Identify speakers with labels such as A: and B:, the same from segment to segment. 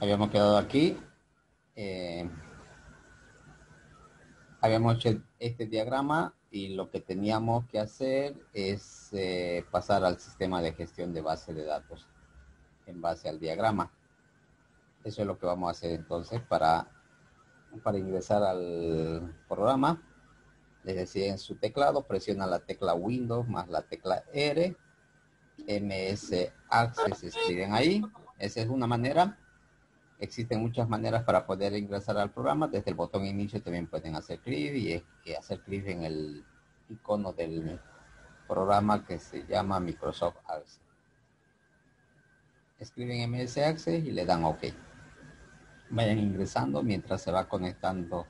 A: habíamos quedado aquí. Eh, habíamos hecho este diagrama y lo que teníamos que hacer es eh, pasar al sistema de gestión de base de datos en base al diagrama. Eso es lo que vamos a hacer entonces para, para ingresar al programa. Les decía en su teclado, presiona la tecla Windows más la tecla R. MS Access escriben ahí. Esa es una manera. Existen muchas maneras para poder ingresar al programa. Desde el botón inicio también pueden hacer clic y, hacer clic en el icono del programa que se llama Microsoft Access. Escriben MS Access y le dan OK. Vayan ingresando mientras se va conectando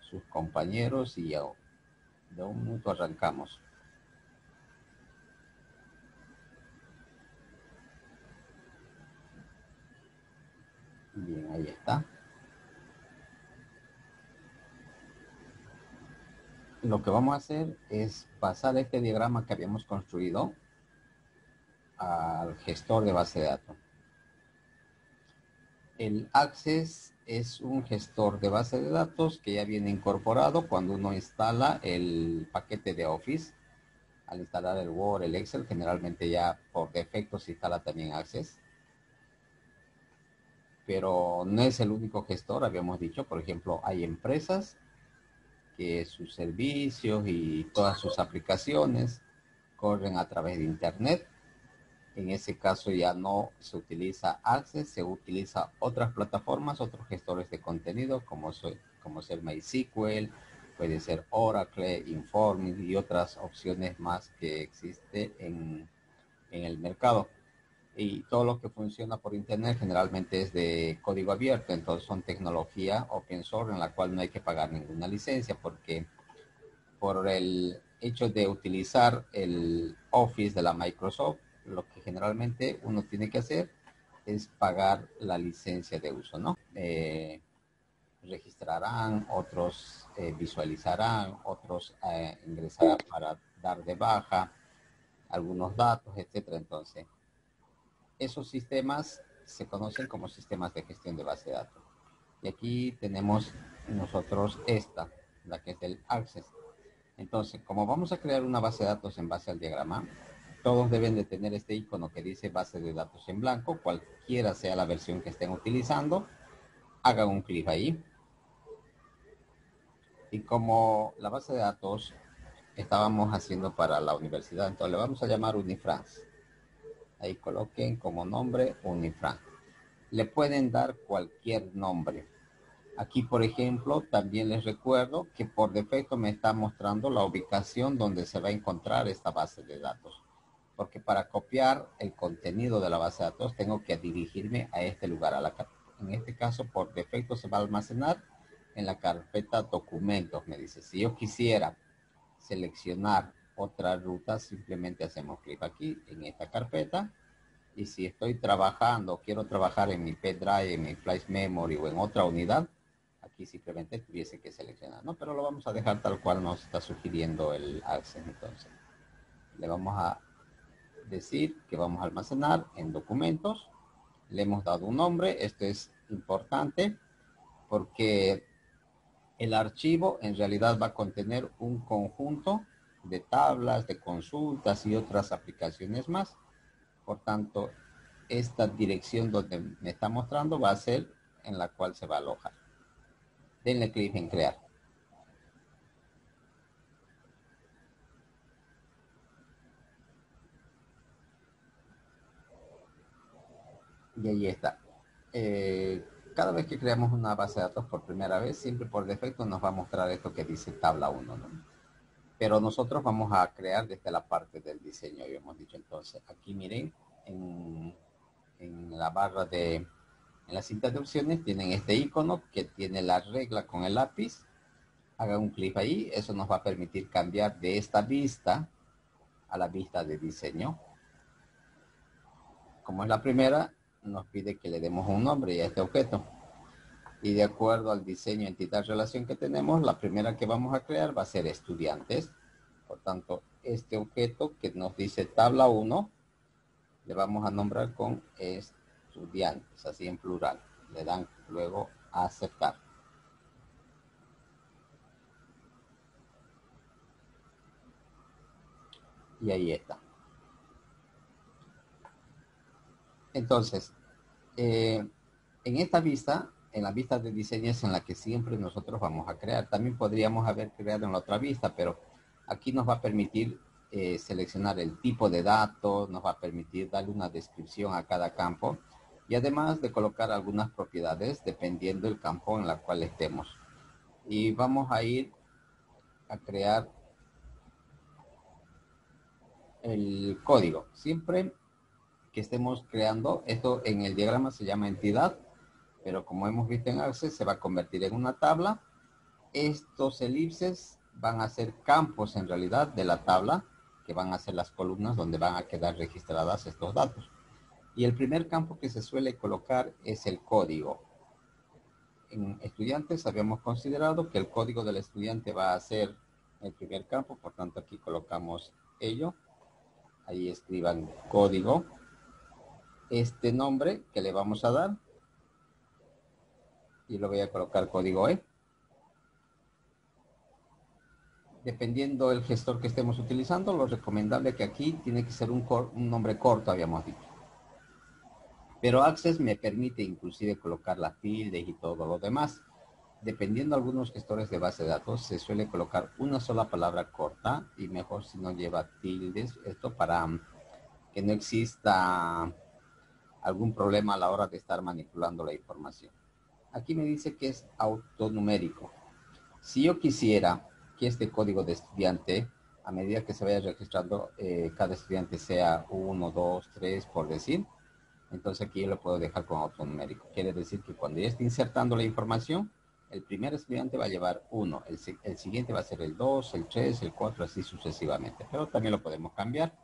A: sus compañeros y de un minuto arrancamos. Bien, ahí está. Lo que vamos a hacer es pasar este diagrama que habíamos construido al gestor de base de datos. El Access es un gestor de base de datos que ya viene incorporado cuando uno instala el paquete de Office. Al instalar el Word, el Excel, generalmente ya por defecto se instala también Access pero no es el único gestor, habíamos dicho, por ejemplo, hay empresas que sus servicios y todas sus aplicaciones corren a través de Internet. En ese caso ya no se utiliza Access, se utiliza otras plataformas, otros gestores de contenido como, como ser MySQL, puede ser Oracle, Informing y otras opciones más que existe en, en el mercado y todo lo que funciona por internet generalmente es de código abierto, entonces son tecnología open source en la cual no hay que pagar ninguna licencia porque por el hecho de utilizar el Office de la Microsoft, lo que generalmente uno tiene que hacer es pagar la licencia de uso, ¿no? Eh, registrarán, otros eh, visualizarán, otros eh, ingresarán para dar de baja algunos datos, etcétera. Entonces, esos sistemas se conocen como sistemas de gestión de base de datos. Y aquí tenemos nosotros esta, la que es el Access. Entonces, como vamos a crear una base de datos en base al diagrama, todos deben de tener este icono que dice base de datos en blanco, cualquiera sea la versión que estén utilizando, hagan un clic ahí. Y como la base de datos estábamos haciendo para la universidad, entonces le vamos a llamar Unifrance. Ahí coloquen como nombre Unifran. Le pueden dar cualquier nombre. Aquí, por ejemplo, también les recuerdo que por defecto me está mostrando la ubicación donde se va a encontrar esta base de datos. Porque para copiar el contenido de la base de datos tengo que dirigirme a este lugar. En este caso, por defecto se va a almacenar en la carpeta documentos. Me dice, si yo quisiera seleccionar otra ruta, simplemente hacemos clic aquí en esta carpeta. Y si estoy trabajando, quiero trabajar en mi pendrive, en mi flash memory o en otra unidad, aquí simplemente tuviese que seleccionar, ¿no? Pero lo vamos a dejar tal cual nos está sugiriendo el Access. Entonces, le vamos a decir que vamos a almacenar en documentos. Le hemos dado un nombre. Esto es importante porque el archivo en realidad va a contener un conjunto de tablas, de consultas y otras aplicaciones más. Por tanto, esta dirección donde me está mostrando va a ser en la cual se va a alojar. Denle clic en crear. Y ahí está. Eh, cada vez que creamos una base de datos por primera vez, siempre por defecto nos va a mostrar esto que dice tabla 1. ¿no? Pero nosotros vamos a crear desde la parte del diseño, hemos dicho entonces. Aquí miren, en, la barra de, en la cinta de opciones tienen este icono que tiene la regla con el lápiz. Hagan un clic ahí, eso nos va a permitir cambiar de esta vista a la vista de diseño. Como es la primera, nos pide que le demos un nombre a este objeto y de acuerdo al diseño entidad relación que tenemos, la primera que vamos a crear va a ser estudiantes. Por tanto, este objeto que nos dice tabla 1, le vamos a nombrar con estudiantes, así en plural. le dan luego a aceptar. Y ahí está. Entonces, eh, en esta vista, en la vista de diseño es en la que siempre nosotros vamos a crear. También podríamos haber creado en la otra vista, pero aquí nos va a permitir eh, seleccionar el tipo de datos, nos va a permitir darle una descripción a cada campo y además de colocar algunas propiedades dependiendo del campo en la cual estemos. Y vamos a ir a crear el código. Siempre que estemos creando, esto en el diagrama se llama entidad, pero como hemos visto en Access, se va a convertir en una tabla. Estos elipses van a ser campos en realidad de la tabla, que van a ser las columnas donde van a quedar registradas estos datos. Y el primer campo que se suele colocar es el código. En estudiantes habíamos considerado que el código del estudiante va a ser el primer campo, por tanto aquí colocamos ello. Ahí escriban código. Este nombre que le vamos a dar. Y lo voy a colocar código E. Dependiendo del gestor que estemos utilizando, lo recomendable que aquí tiene que ser un, un nombre corto, habíamos dicho. Pero Access me permite inclusive colocar las tildes y todo lo demás. Dependiendo de algunos gestores de base de datos, se suele colocar una sola palabra corta y mejor si no lleva tildes. Esto para que no exista algún problema a la hora de estar manipulando la información. Aquí me dice que es autonumérico. Si yo quisiera que este código de estudiante, a medida que se vaya registrando, eh, cada estudiante sea uno, dos, tres, por decir, entonces aquí yo lo puedo dejar con autonumérico. Quiere decir que cuando ya esté insertando la información, el primer estudiante va a llevar uno, el, el siguiente va a ser el 2, el 3, el 4, así sucesivamente. Pero también lo podemos cambiar.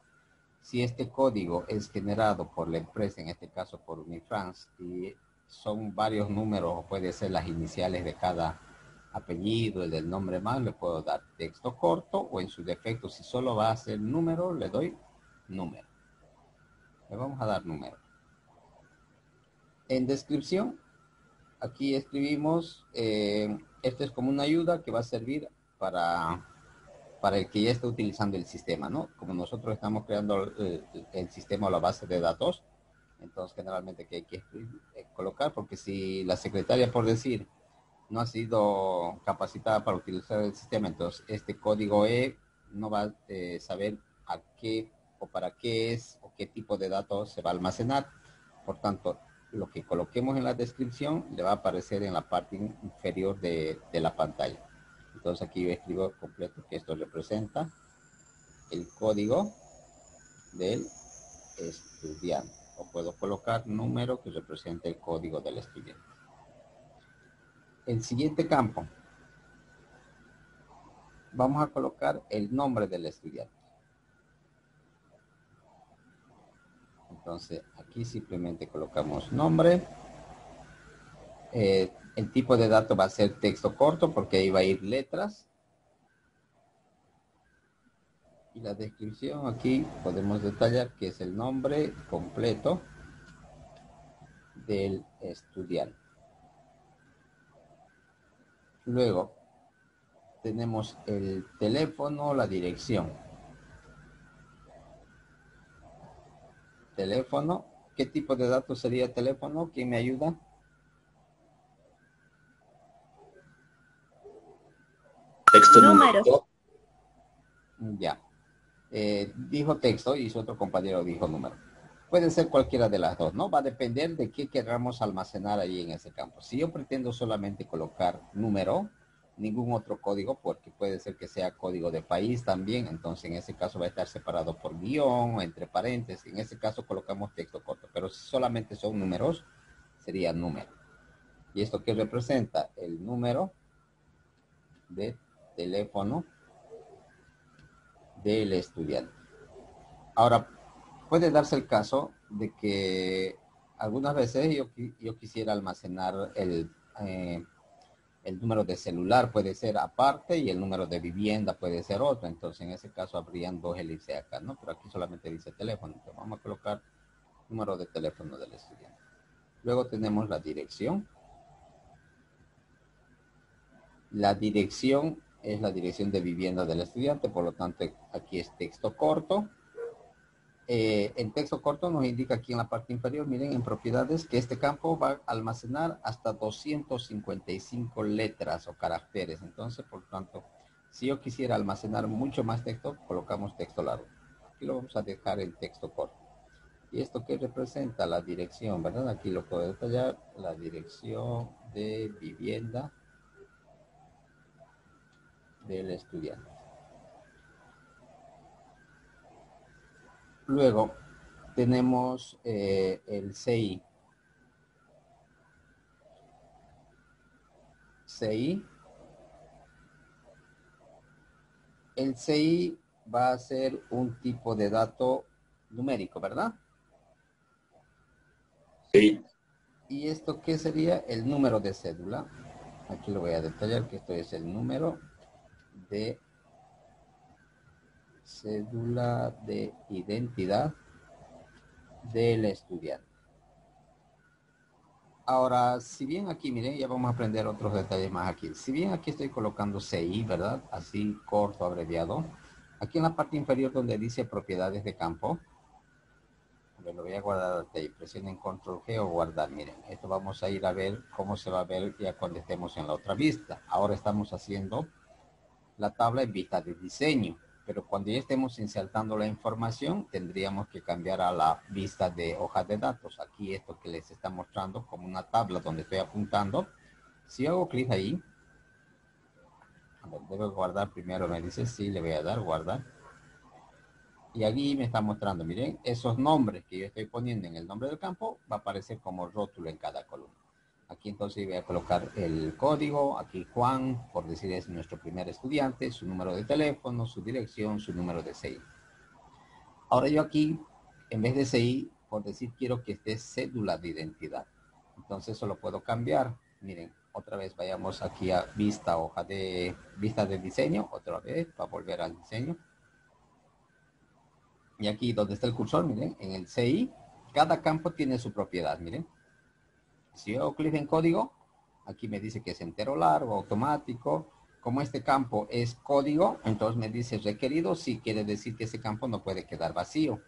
A: Si este código es generado por la empresa, en este caso por Unifrance, y son varios números, puede ser las iniciales de cada apellido, el del nombre más, le puedo dar texto corto, o en su defecto, si solo va a ser número, le doy número. Le vamos a dar número. En descripción, aquí escribimos, eh, esto es como una ayuda que va a servir para, para el que ya está utilizando el sistema, ¿no? Como nosotros estamos creando el, el sistema o la base de datos, entonces generalmente que hay que eh, colocar, porque si la secretaria, por decir, no ha sido capacitada para utilizar el sistema, entonces este código E no va a eh, saber a qué o para qué es o qué tipo de datos se va a almacenar. Por tanto, lo que coloquemos en la descripción le va a aparecer en la parte inferior de, la pantalla. Entonces aquí yo escribo completo que esto representa el código del estudiante. O puedo colocar número que represente el código del estudiante. El siguiente campo. Vamos a colocar el nombre del estudiante. Entonces, aquí simplemente colocamos nombre. Eh, el tipo de dato va a ser texto corto porque ahí va a ir letras. Y la descripción aquí podemos detallar que es el nombre completo del estudiante. Luego tenemos el teléfono, la dirección. Teléfono. ¿Qué tipo de datos sería teléfono? ¿Quién me ayuda?
B: Texto número.
A: Ya. Eh, dijo texto y su otro compañero dijo número. Puede ser cualquiera de las dos, ¿no? Va a depender de qué queramos almacenar ahí en ese campo. Si yo pretendo solamente colocar número, ningún otro código porque puede ser que sea código de país también, entonces en ese caso va a estar separado por guion entre paréntesis, en ese caso colocamos texto corto, pero si solamente son números, sería número. ¿Y esto qué representa? El número de teléfono del estudiante. Ahora, puede darse el caso de que algunas veces yo, yo quisiera almacenar el... Eh, el número de celular puede ser aparte y el número de vivienda puede ser otro. Entonces, en ese caso habrían dos elipses acá, ¿no? Pero aquí solamente dice teléfono. Entonces, vamos a colocar número de teléfono del estudiante. Luego tenemos la dirección. La dirección es la dirección de vivienda del estudiante, por lo tanto aquí es texto corto. Eh, el texto corto nos indica aquí en la parte inferior, miren, en propiedades, que este campo va a almacenar hasta 255 letras o caracteres. Entonces, por tanto, si yo quisiera almacenar mucho más texto, colocamos texto largo. Aquí lo vamos a dejar en texto corto. ¿Y esto qué representa? La dirección, ¿verdad? Aquí lo puedo detallar. La dirección de vivienda del estudiante. Luego tenemos eh, el CI. CI. El CI va a ser un tipo de dato numérico, ¿verdad?
B: Sí.
A: ¿Y esto qué sería? El número de cédula. Aquí lo voy a detallar que esto es el número de cédula de identidad del estudiante. Ahora, si bien aquí, miren, ya vamos a aprender otros detalles más aquí. Si bien aquí estoy colocando CI, ¿verdad? Así corto, abreviado. Aquí en la parte inferior donde dice propiedades de campo, lo voy a guardar ahí, presionen control G o guardar, miren, esto vamos a ir a ver cómo se va a ver ya cuando estemos en la otra vista. Ahora estamos haciendo la tabla en vista de diseño, pero cuando ya estemos insertando la información, tendríamos que cambiar a la vista de hojas de datos. Aquí esto que les está mostrando como una tabla donde estoy apuntando. Si hago clic ahí, debo guardar primero, me dice sí, le voy a dar guardar. Y aquí me está mostrando, miren, esos nombres que yo estoy poniendo en el nombre del campo va a aparecer como rótulo en cada columna. Aquí entonces voy a colocar el código, aquí Juan, por decir es nuestro primer estudiante, su número de teléfono, su dirección, su número de CI. Ahora yo aquí, en vez de CI, por decir quiero que esté cédula de identidad. Entonces eso lo puedo cambiar. Miren, otra vez vayamos aquí a vista, hoja de vista de diseño, otra vez, para volver al diseño. Y aquí donde está el cursor, miren, en el CI, cada campo tiene su propiedad, miren. Si yo clic en código, aquí me dice que es entero largo, automático. Como este campo es código, entonces me dice requerido, sí quiere decir que ese campo no puede quedar vacío.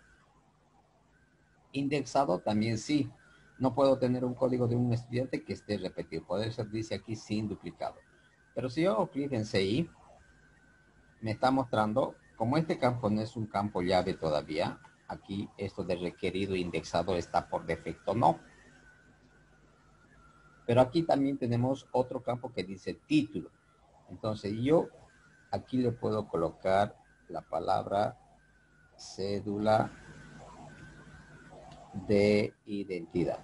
A: Indexado también sí. No puedo tener un código de un estudiante que esté repetido. Puede ser, dice aquí, sin duplicado. Pero si yo hago clic en CI, me está mostrando, como este campo no es un campo llave todavía, aquí esto de requerido indexado está por defecto no. Pero aquí también tenemos otro campo que dice título. Entonces yo aquí le puedo colocar la palabra cédula de identidad.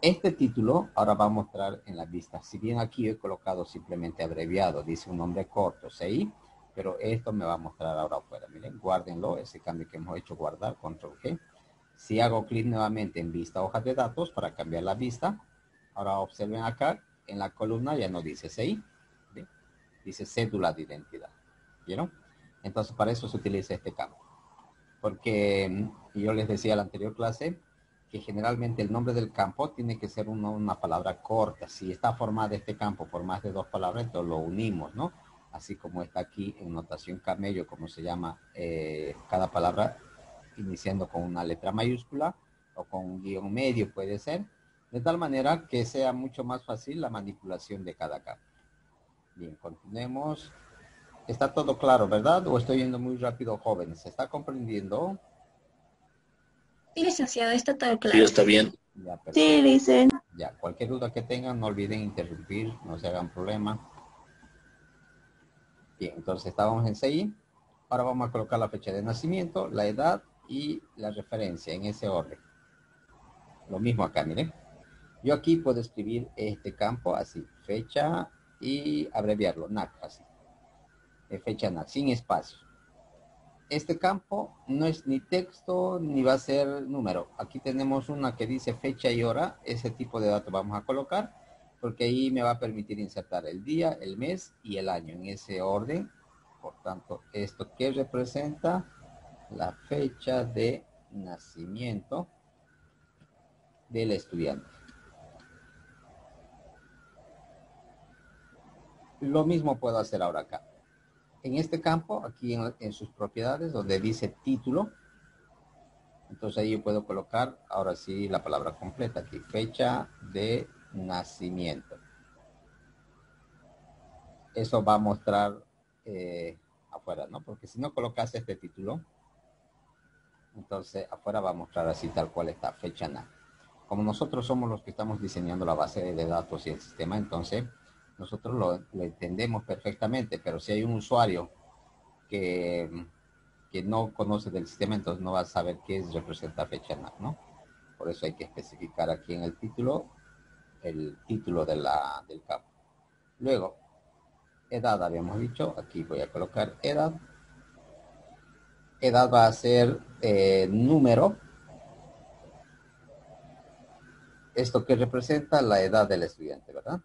A: Este título ahora va a mostrar en la vista. Si bien aquí he colocado simplemente abreviado, dice un nombre corto, ¿sí? pero esto me va a mostrar ahora afuera. Miren, guárdenlo, ese cambio que hemos hecho, guardar, control G. Si hago clic nuevamente en vista hojas de datos para cambiar la vista, ahora observen acá, en la columna ya no dice CI, dice cédula de identidad. ¿Vieron? Entonces para eso se utiliza este campo. Porque mm, yo les decía en la anterior clase que generalmente el nombre del campo tiene que ser una palabra corta. Si está formado este campo por más de dos palabras, entonces lo unimos, ¿no? así como está aquí en notación camello, como se llama eh, cada palabra, iniciando con una letra mayúscula o con un guion medio puede ser, de tal manera que sea mucho más fácil la manipulación de cada campo. Bien, continuemos. Está todo claro, ¿verdad? ¿O estoy yendo muy rápido, jóvenes? ¿Se está comprendiendo?
C: Sí, licenciado, está todo claro.
B: Sí, está bien.
C: sí, dicen.
A: Ya, cualquier duda que tengan, no olviden interrumpir, no se hagan problema. Bien, entonces estábamos en CI. Ahora vamos a colocar la fecha de nacimiento, la edad y la referencia en ese orden. Lo mismo acá, miren. Yo aquí puedo escribir este campo así, fecha y abreviarlo, NAC, así. fecha NAC, sin espacio. Este campo no es ni texto ni va a ser número. Aquí tenemos una que dice fecha y hora. Ese tipo de datos vamos a colocar porque ahí me va a permitir insertar el día, el mes y el año en ese orden. Por tanto, ¿esto qué representa? La fecha de nacimiento del estudiante. Lo mismo puedo hacer ahora acá. En este campo, aquí en, sus propiedades, donde dice título, entonces ahí yo puedo colocar, ahora sí, la palabra completa aquí, fecha de nacimiento. Eso va a mostrar eh, afuera, ¿no? Porque si no colocas este título, entonces afuera va a mostrar así tal cual está, fecha na. Como nosotros somos los que estamos diseñando la base de datos y el sistema, entonces nosotros lo, entendemos perfectamente, pero si hay un usuario que, que, no conoce del sistema, entonces no va a saber qué es representar fecha NAP, ¿no? Por eso hay que especificar aquí en el título el título de la, del campo. Luego, edad habíamos dicho, aquí voy a colocar edad. Edad va a ser eh, número. Esto que representa la edad del estudiante, ¿verdad?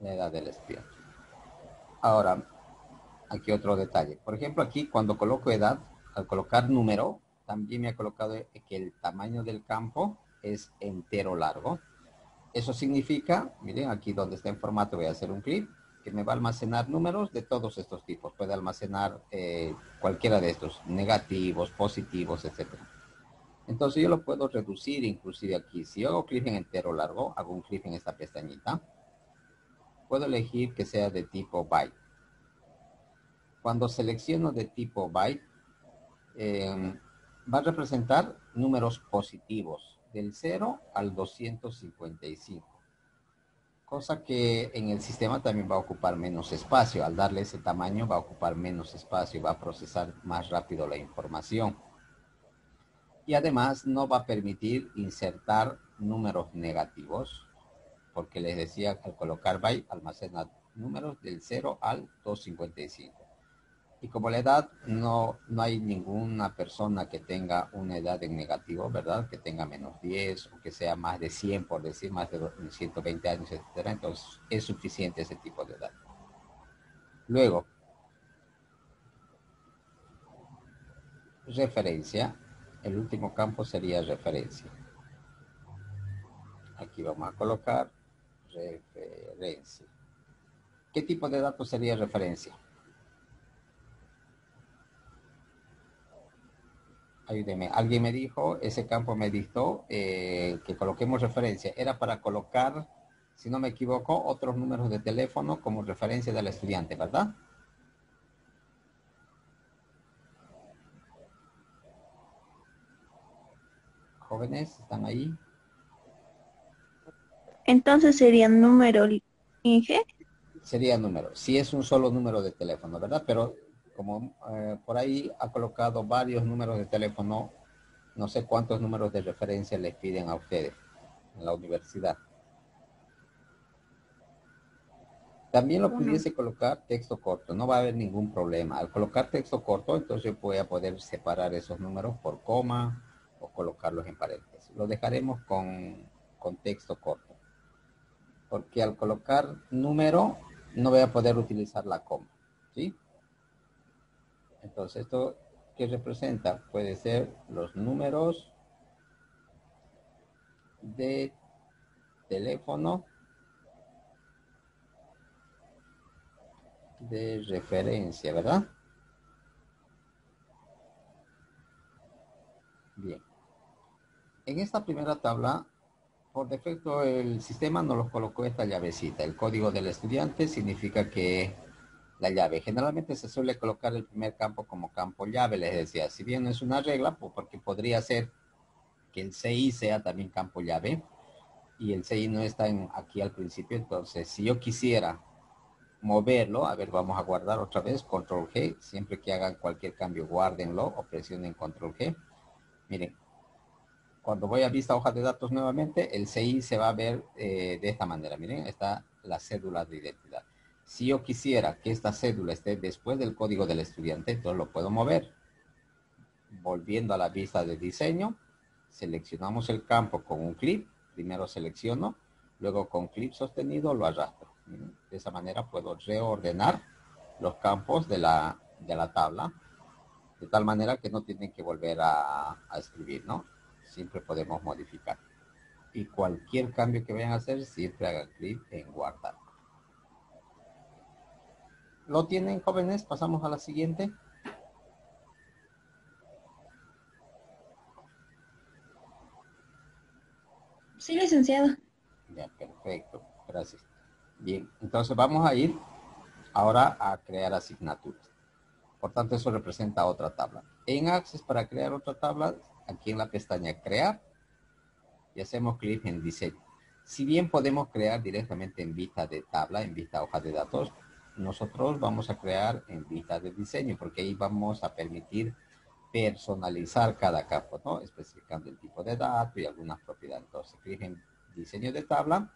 A: la edad del estudiante. Ahora, aquí otro detalle. Por ejemplo, aquí cuando coloco edad, al colocar número, también me ha colocado que el tamaño del campo es entero largo. Eso significa, miren, aquí donde está en formato voy a hacer un clip, me va a almacenar números de todos estos tipos. Puede almacenar eh, cualquiera de estos, negativos, positivos, etcétera. Entonces yo lo puedo reducir inclusive aquí. Si yo hago clic en entero largo, hago un clic en esta pestañita puedo elegir que sea de tipo byte. Cuando selecciono de tipo byte, em, va a representar números positivos del 0 al 255. Cosa que en el sistema también va a ocupar menos espacio. Al darle ese tamaño va a ocupar menos espacio, va a procesar más rápido la información. Y además no va a permitir insertar números negativos porque les decía al colocar byte almacena números del 0 al 255. Y como la edad, no, no hay ninguna persona que tenga una edad en negativo, ¿verdad? Que tenga menos 10 o que sea más de 100, por decir, más de 120 años, etcétera. Entonces, es suficiente ese tipo de edad. Luego, referencia. El último campo sería referencia. Aquí vamos a colocar referencia. ¿Qué tipo de datos sería referencia? Ayúdeme. Alguien me dijo, ese campo me dictó eh, que coloquemos referencia. Era para colocar, si no me equivoco, otros números de teléfono como referencia del estudiante, ¿verdad? Jóvenes, ¿están ahí?
C: Entonces sería número Inge.
A: Sería número. Si es un solo número de teléfono, ¿verdad? Pero como eh, por ahí ha colocado varios números de teléfono, no sé cuántos números de referencia les piden a ustedes en la universidad. También lo pudiese colocar texto corto, no va a haber ningún problema. Al colocar texto corto, entonces voy a poder separar esos números por coma o colocarlos en paréntesis. Lo dejaremos con, con texto corto porque al colocar número no voy a poder utilizar la coma, ¿sí? Entonces, esto que representa puede ser los números de teléfono de referencia, ¿verdad? Bien. En esta primera tabla por defecto el sistema nos los colocó esta llavecita. El código del estudiante significa que la llave. Generalmente se suele colocar el primer campo como campo llave, les decía. Si bien es una regla, pues porque podría ser que el CI sea también campo llave y el CI no está en, aquí al principio. Entonces, si yo quisiera moverlo, a ver, vamos a guardar otra vez, control G. Siempre que hagan cualquier cambio, guárdenlo o presionen control G. Miren, cuando voy a vista hoja de datos nuevamente, el CI se va a ver eh, de esta manera. Miren, está la cédula de identidad. Si yo quisiera que esta cédula esté después del código del estudiante, entonces lo puedo mover. Volviendo a la vista de diseño, seleccionamos el campo con un clip. Primero selecciono, luego con clip sostenido lo arrastro. De esa manera puedo reordenar los campos de la, de la tabla, de tal manera que no tienen que volver a, a escribir, ¿no? Siempre podemos modificar. Y cualquier cambio que vayan a hacer, siempre hagan clic en guardar. ¿Lo tienen, jóvenes? Pasamos a la siguiente.
C: Sí, licenciado.
A: Ya, perfecto. Gracias. Bien, entonces vamos a ir ahora a crear asignaturas. Por tanto, eso representa otra tabla. En Access, para crear otra tabla, aquí en la pestaña Crear, y hacemos clic en Diseño. Si bien podemos crear directamente en vista de tabla, en vista hoja de datos, nosotros vamos a crear en vista de diseño, porque ahí vamos a permitir personalizar cada campo, ¿no? Especificando el tipo de dato y algunas propiedades. Entonces, clic diseño de tabla.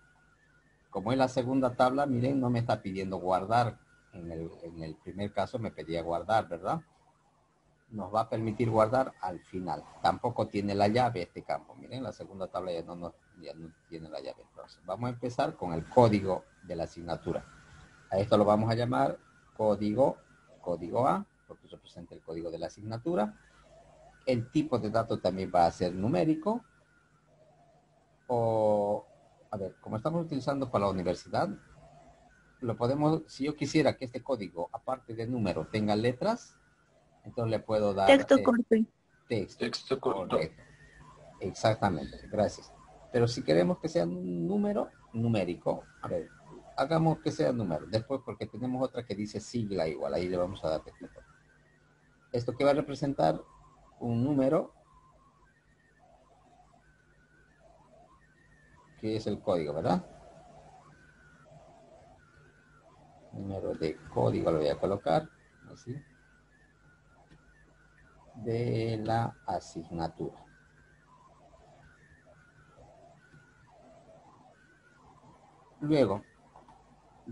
A: Como es la segunda tabla, miren, no me está pidiendo guardar. En el, primer caso me pedía guardar, ¿verdad? Nos va a permitir guardar al final. Tampoco tiene la llave este campo. Miren, la segunda tabla ya no, ya no tiene la llave. Entonces, vamos a empezar con el código de la asignatura. A esto lo vamos a llamar código, código A porque representa el código de la asignatura. El tipo de dato también va a ser numérico. O, a ver, como estamos utilizando para la universidad, lo podemos, si yo quisiera que este código, aparte de número, tenga letras, entonces le puedo dar...
C: Texto eh, corto.
A: Texto, texto corto. Exactamente, gracias. Pero si queremos que sea un número numérico, a ver, hagamos que sea número. Después, porque tenemos otra que dice sigla igual, ahí le vamos a dar corto esto que va a representar un número que es el código, ¿verdad? Número de código lo voy a colocar así de la asignatura. Luego,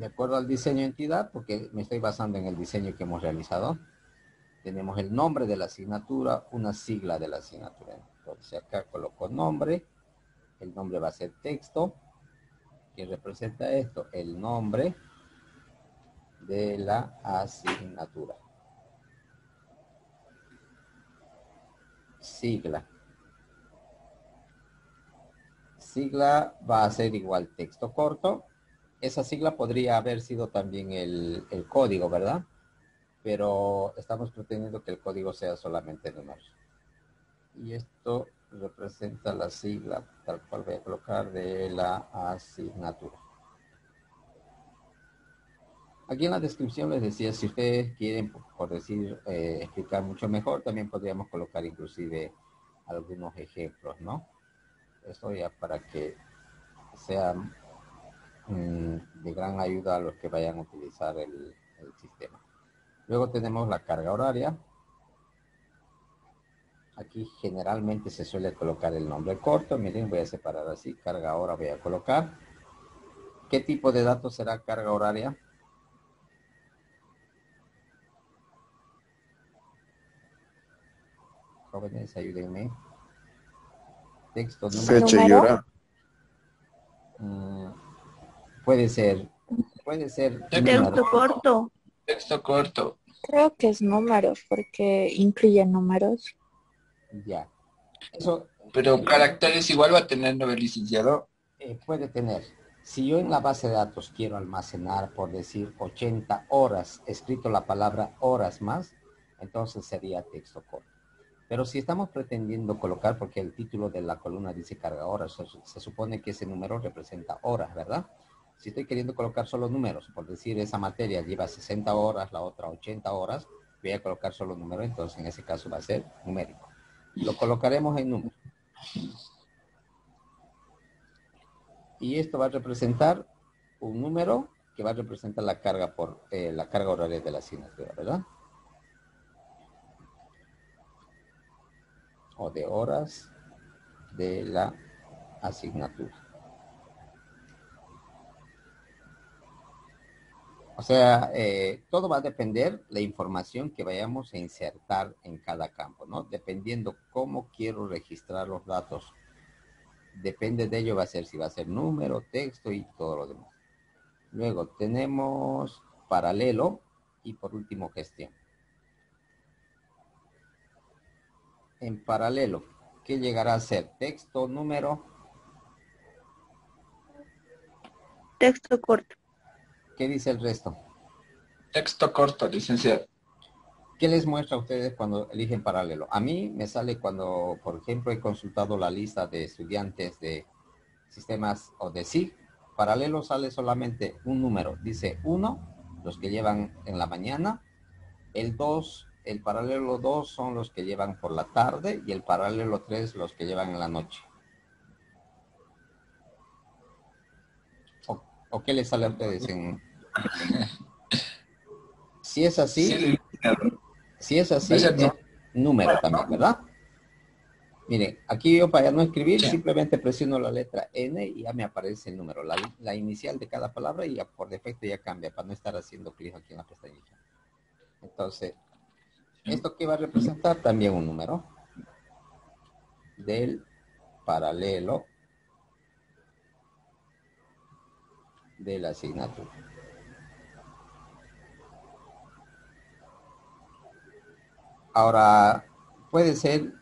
A: de acuerdo al diseño entidad, porque me estoy basando en el diseño que hemos realizado, tenemos el nombre de la asignatura, una sigla de la asignatura. Entonces acá coloco nombre, el nombre va a ser texto, que representa esto, el nombre de la asignatura. Sigla. Sigla va a ser igual texto corto. Esa sigla podría haber sido también el, el código, ¿verdad? pero estamos pretendiendo que el código sea solamente números. Y esto representa la sigla, tal cual voy a colocar, de la asignatura. Aquí en la descripción les decía, si ustedes quieren, por decir, eh, explicar mucho mejor, también podríamos colocar inclusive algunos ejemplos, ¿no? Esto ya para que sea de gran ayuda a los que vayan a utilizar el sistema. Luego tenemos la carga horaria. Aquí generalmente se suele colocar el nombre corto. Miren, voy a separar así. Carga hora voy a colocar. ¿Qué tipo de datos será carga horaria? Jóvenes, ayúdenme. Texto, número.
D: Fecha y hora.
A: Mm, puede ser. Puede ser.
C: Texto corto.
B: Texto corto.
E: Creo que es números, porque incluye números.
A: Ya.
B: Eso, Pero caracteres igual va a tener nuevo licenciado.
A: Eh, puede tener. Si yo en la base de datos quiero almacenar, por decir, 80 horas, escrito la palabra horas más, entonces sería texto corto. Pero si estamos pretendiendo colocar, porque el título de la columna dice carga horas, se, se supone que ese número representa horas, ¿verdad? Si estoy queriendo colocar solo números, por decir esa materia lleva 60 horas, la otra 80 horas, voy a colocar solo números, entonces en ese caso va a ser numérico. Lo colocaremos en número. Y esto va a representar un número que va a representar la carga por eh, la carga horaria de la asignatura, ¿verdad? O de horas de la asignatura. O sea, eh, todo va a depender la información que vayamos a insertar en cada campo, ¿no? Dependiendo cómo quiero registrar los datos. Depende de ello va a ser si va a ser número, texto y todo lo demás. Luego tenemos paralelo y por último gestión. En paralelo, ¿qué llegará a ser? Texto, número.
C: Texto corto.
A: ¿Qué dice el resto?
B: Texto corto, licenciado.
A: ¿Qué les muestra a ustedes cuando eligen paralelo? A mí me sale cuando, por ejemplo, he consultado la lista de estudiantes de sistemas o de SIG. Paralelo sale solamente un número. Dice uno, los que llevan en la mañana. El 2, el paralelo 2 son los que llevan por la tarde y el paralelo 3 los que llevan en la noche. ¿O, o qué les sale a ustedes en... Si es así,
B: Sí,
A: si es así, es número también, ¿verdad? Miren, aquí yo para no escribir,
B: Sí.
A: simplemente presiono la letra N y ya me aparece el número, la, la inicial de cada palabra y ya por defecto ya cambia para no estar haciendo clic aquí en la pestañita. Entonces. ¿esto qué va a representar? También un número del paralelo de la asignatura. Ahora, puede ser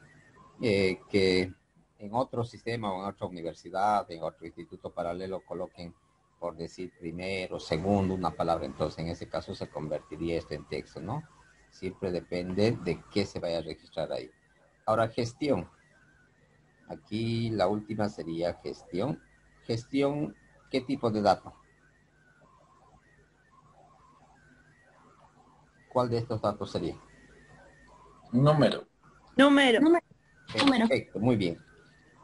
A: eh, que en otro sistema o en otra universidad, en otro instituto paralelo, coloquen, por decir primero, segundo, una palabra. Entonces, en ese caso se convertiría esto en texto, ¿no? Siempre depende de qué se vaya a registrar ahí. Ahora, gestión. Aquí la última sería gestión. Gestión, ¿qué tipo de datos? ¿Cuál de estos datos sería?
B: Número.
C: Número.
D: Número.
A: Perfecto, muy bien.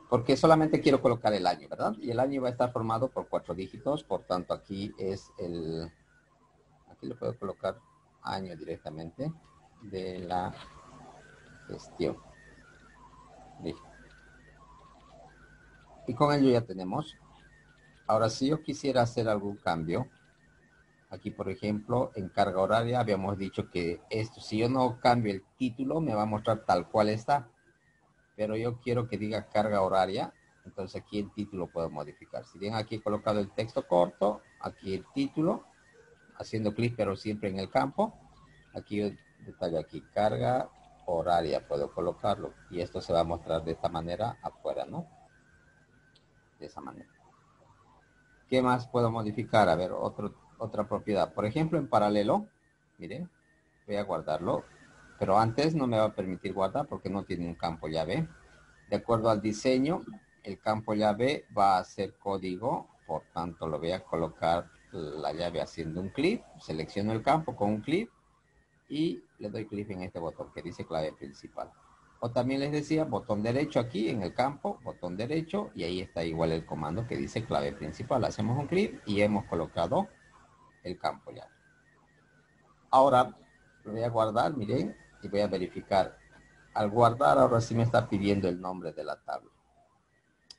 A: Porque solamente quiero colocar el año, ¿verdad? Y el año va a estar formado por cuatro dígitos, por tanto aquí es el... Aquí le puedo colocar año directamente de la gestión. Listo. Y con ello ya tenemos. Ahora, si yo quisiera hacer algún cambio, aquí por ejemplo, en carga horaria habíamos dicho que esto, si yo no cambio el título, me va a mostrar tal cual está pero yo quiero que diga carga horaria, entonces aquí el título puedo modificar. Si bien aquí he colocado el texto corto, aquí el título, haciendo clic pero siempre en el campo, aquí el detalle aquí, carga horaria, puedo colocarlo y esto se va a mostrar de esta manera afuera, ¿no? De esa manera. ¿Qué más puedo modificar? A ver, otro, otra propiedad. Por ejemplo, en paralelo, miren, voy a guardarlo pero antes no me va a permitir guardar porque no tiene un campo llave. De acuerdo al diseño, el campo llave va a ser código, por tanto lo voy a colocar la llave haciendo un clic, selecciono el campo con un clic y le doy clic en este botón que dice clave principal. O también les decía botón derecho aquí en el campo, botón derecho y ahí está igual el comando que dice clave principal. Hacemos un clic y hemos colocado el campo llave. Ahora lo voy a guardar, miren, y voy a verificar. Al guardar, ahora sí me está pidiendo el nombre de la tabla.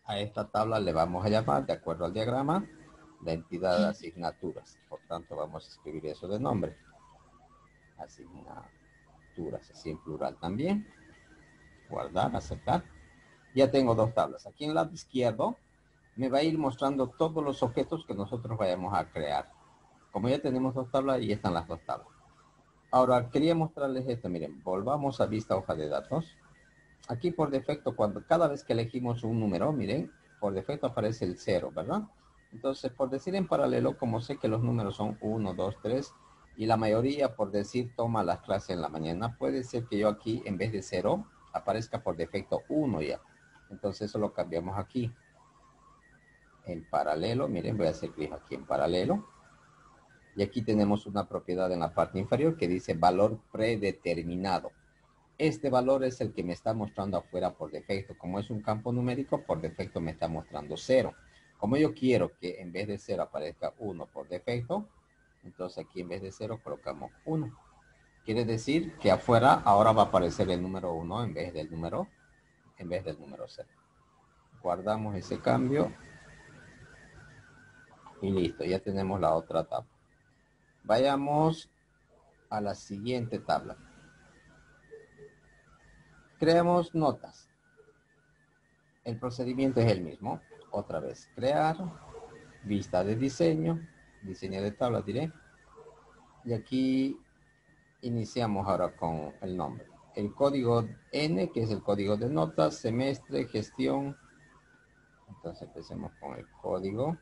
A: A esta tabla le vamos a llamar, de acuerdo al diagrama, la entidad de asignaturas. Por tanto, vamos a escribir eso de nombre. Asignaturas, así en plural también. Guardar, aceptar. Ya tengo dos tablas. Aquí en el lado izquierdo me va a ir mostrando todos los objetos que nosotros vayamos a crear. Como ya tenemos dos tablas, y están las dos tablas. Ahora, quería mostrarles esto. Miren, volvamos a vista hoja de datos. Aquí por defecto, cuando cada vez que elegimos un número, miren, por defecto aparece el 0, ¿verdad? Entonces, por decir en paralelo, como sé que los números son 1, 2, 3, y la mayoría, por decir, toma las clases en la mañana, puede ser que yo aquí, en vez de 0, aparezca por defecto 1 ya. Entonces, eso lo cambiamos aquí. En paralelo, miren, voy a hacer clic aquí en paralelo. Y aquí tenemos una propiedad en la parte inferior que dice valor predeterminado. Este valor es el que me está mostrando afuera por defecto. Como es un campo numérico, por defecto me está mostrando 0. Como yo quiero que en vez de 0 aparezca 1 por defecto, entonces aquí en vez de 0 colocamos 1. Quiere decir que afuera ahora va a aparecer el número 1 en vez del número, en vez del número 0. Guardamos ese cambio. Y listo, ya tenemos la otra tabla. Vayamos a la siguiente tabla. Creamos notas. El procedimiento es el mismo. Otra vez, crear, vista de diseño, diseño de tabla diré. Y aquí iniciamos ahora con el nombre. el código N, que es el código de notas, semestre, gestión. Entonces empecemos con el código.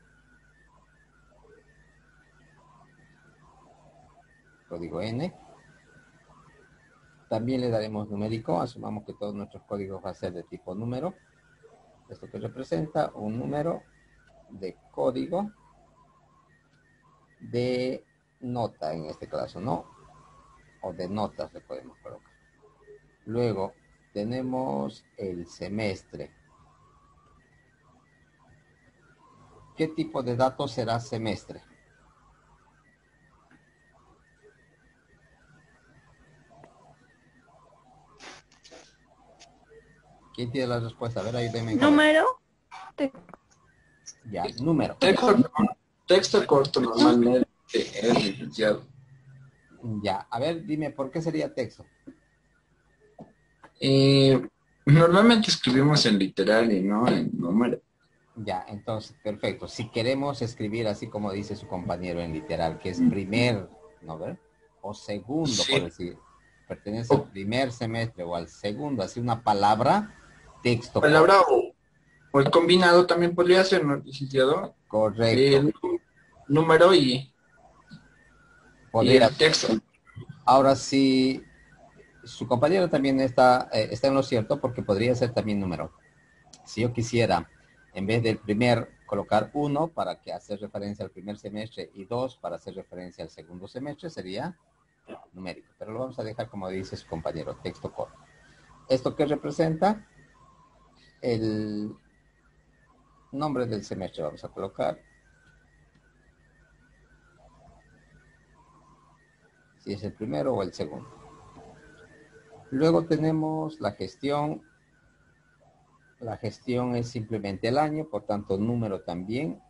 A: Código N. También le daremos numérico, asumamos que todos nuestros códigos va a ser de tipo número. Esto que representa un número de código de nota en este caso, ¿no? O de notas le podemos colocar. Luego tenemos el semestre. ¿Qué tipo de datos será semestre? ¿Quién tiene la respuesta? A ver, ahí denme.
C: Número. Te-
A: Ya, número.
B: Texto, texto corto normalmente es licenciado.
A: Ya, a ver, dime, ¿por qué sería texto?
B: Eh, normalmente escribimos en literal y no en número.
A: Ya, entonces, perfecto. Si queremos escribir así como dice su compañero en literal, que es primer, ¿no ver? O segundo,
B: Sí.
A: por decir, pertenece al primer semestre o al segundo, así una palabra, texto.
B: Palabra o, o el combinado también podría ser, ¿no, licenciado?
A: Correcto.
B: El número y, y
A: Podría-
B: el texto.
A: Ahora sí, su compañero también está, eh, está en lo cierto porque podría ser también número. Si yo quisiera, en vez del primer, colocar uno para que hacer referencia al primer semestre y dos para hacer referencia al segundo semestre, sería numérico. Pero lo vamos a dejar como dice su compañero, texto corto. ¿Esto qué representa? El nombre del semestre vamos a colocar. Si es el primero o el segundo. Luego tenemos la gestión. La gestión es simplemente el año, por tanto número también,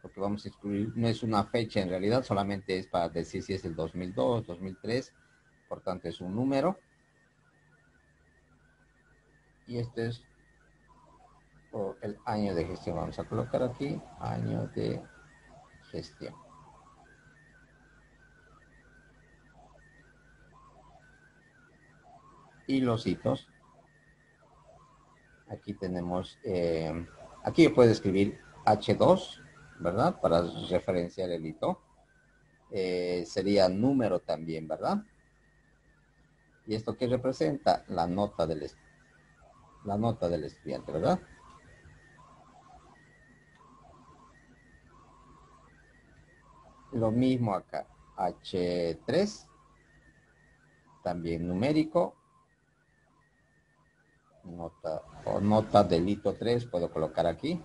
A: porque vamos a excluir, no es una fecha en realidad, solamente es para decir si es el 2002, 2003, por tanto es un número. Y este es por el año de gestión. Vamos a colocar aquí año de gestión. Y los hitos. Aquí tenemos, eh, aquí yo puedo escribir H2, ¿verdad? Para referenciar el hito. Eh, sería número también, ¿verdad? ¿Y esto qué representa? La nota del, la nota del estudiante, ¿verdad? Lo mismo acá, H3, también numérico, nota o nota del hito 3 puedo colocar aquí.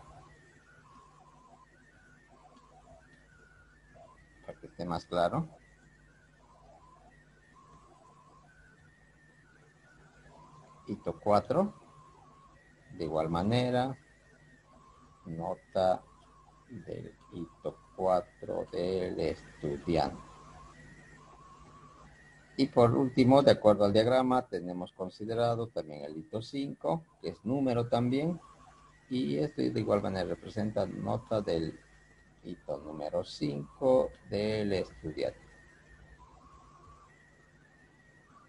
A: Para que esté más claro. Hito 4 de igual manera. Nota del hito 4 del estudiante y por último, de acuerdo al diagrama, tenemos considerado también el hito 5, que es número también. Y esto de igual manera representa nota del hito número 5 del estudiante.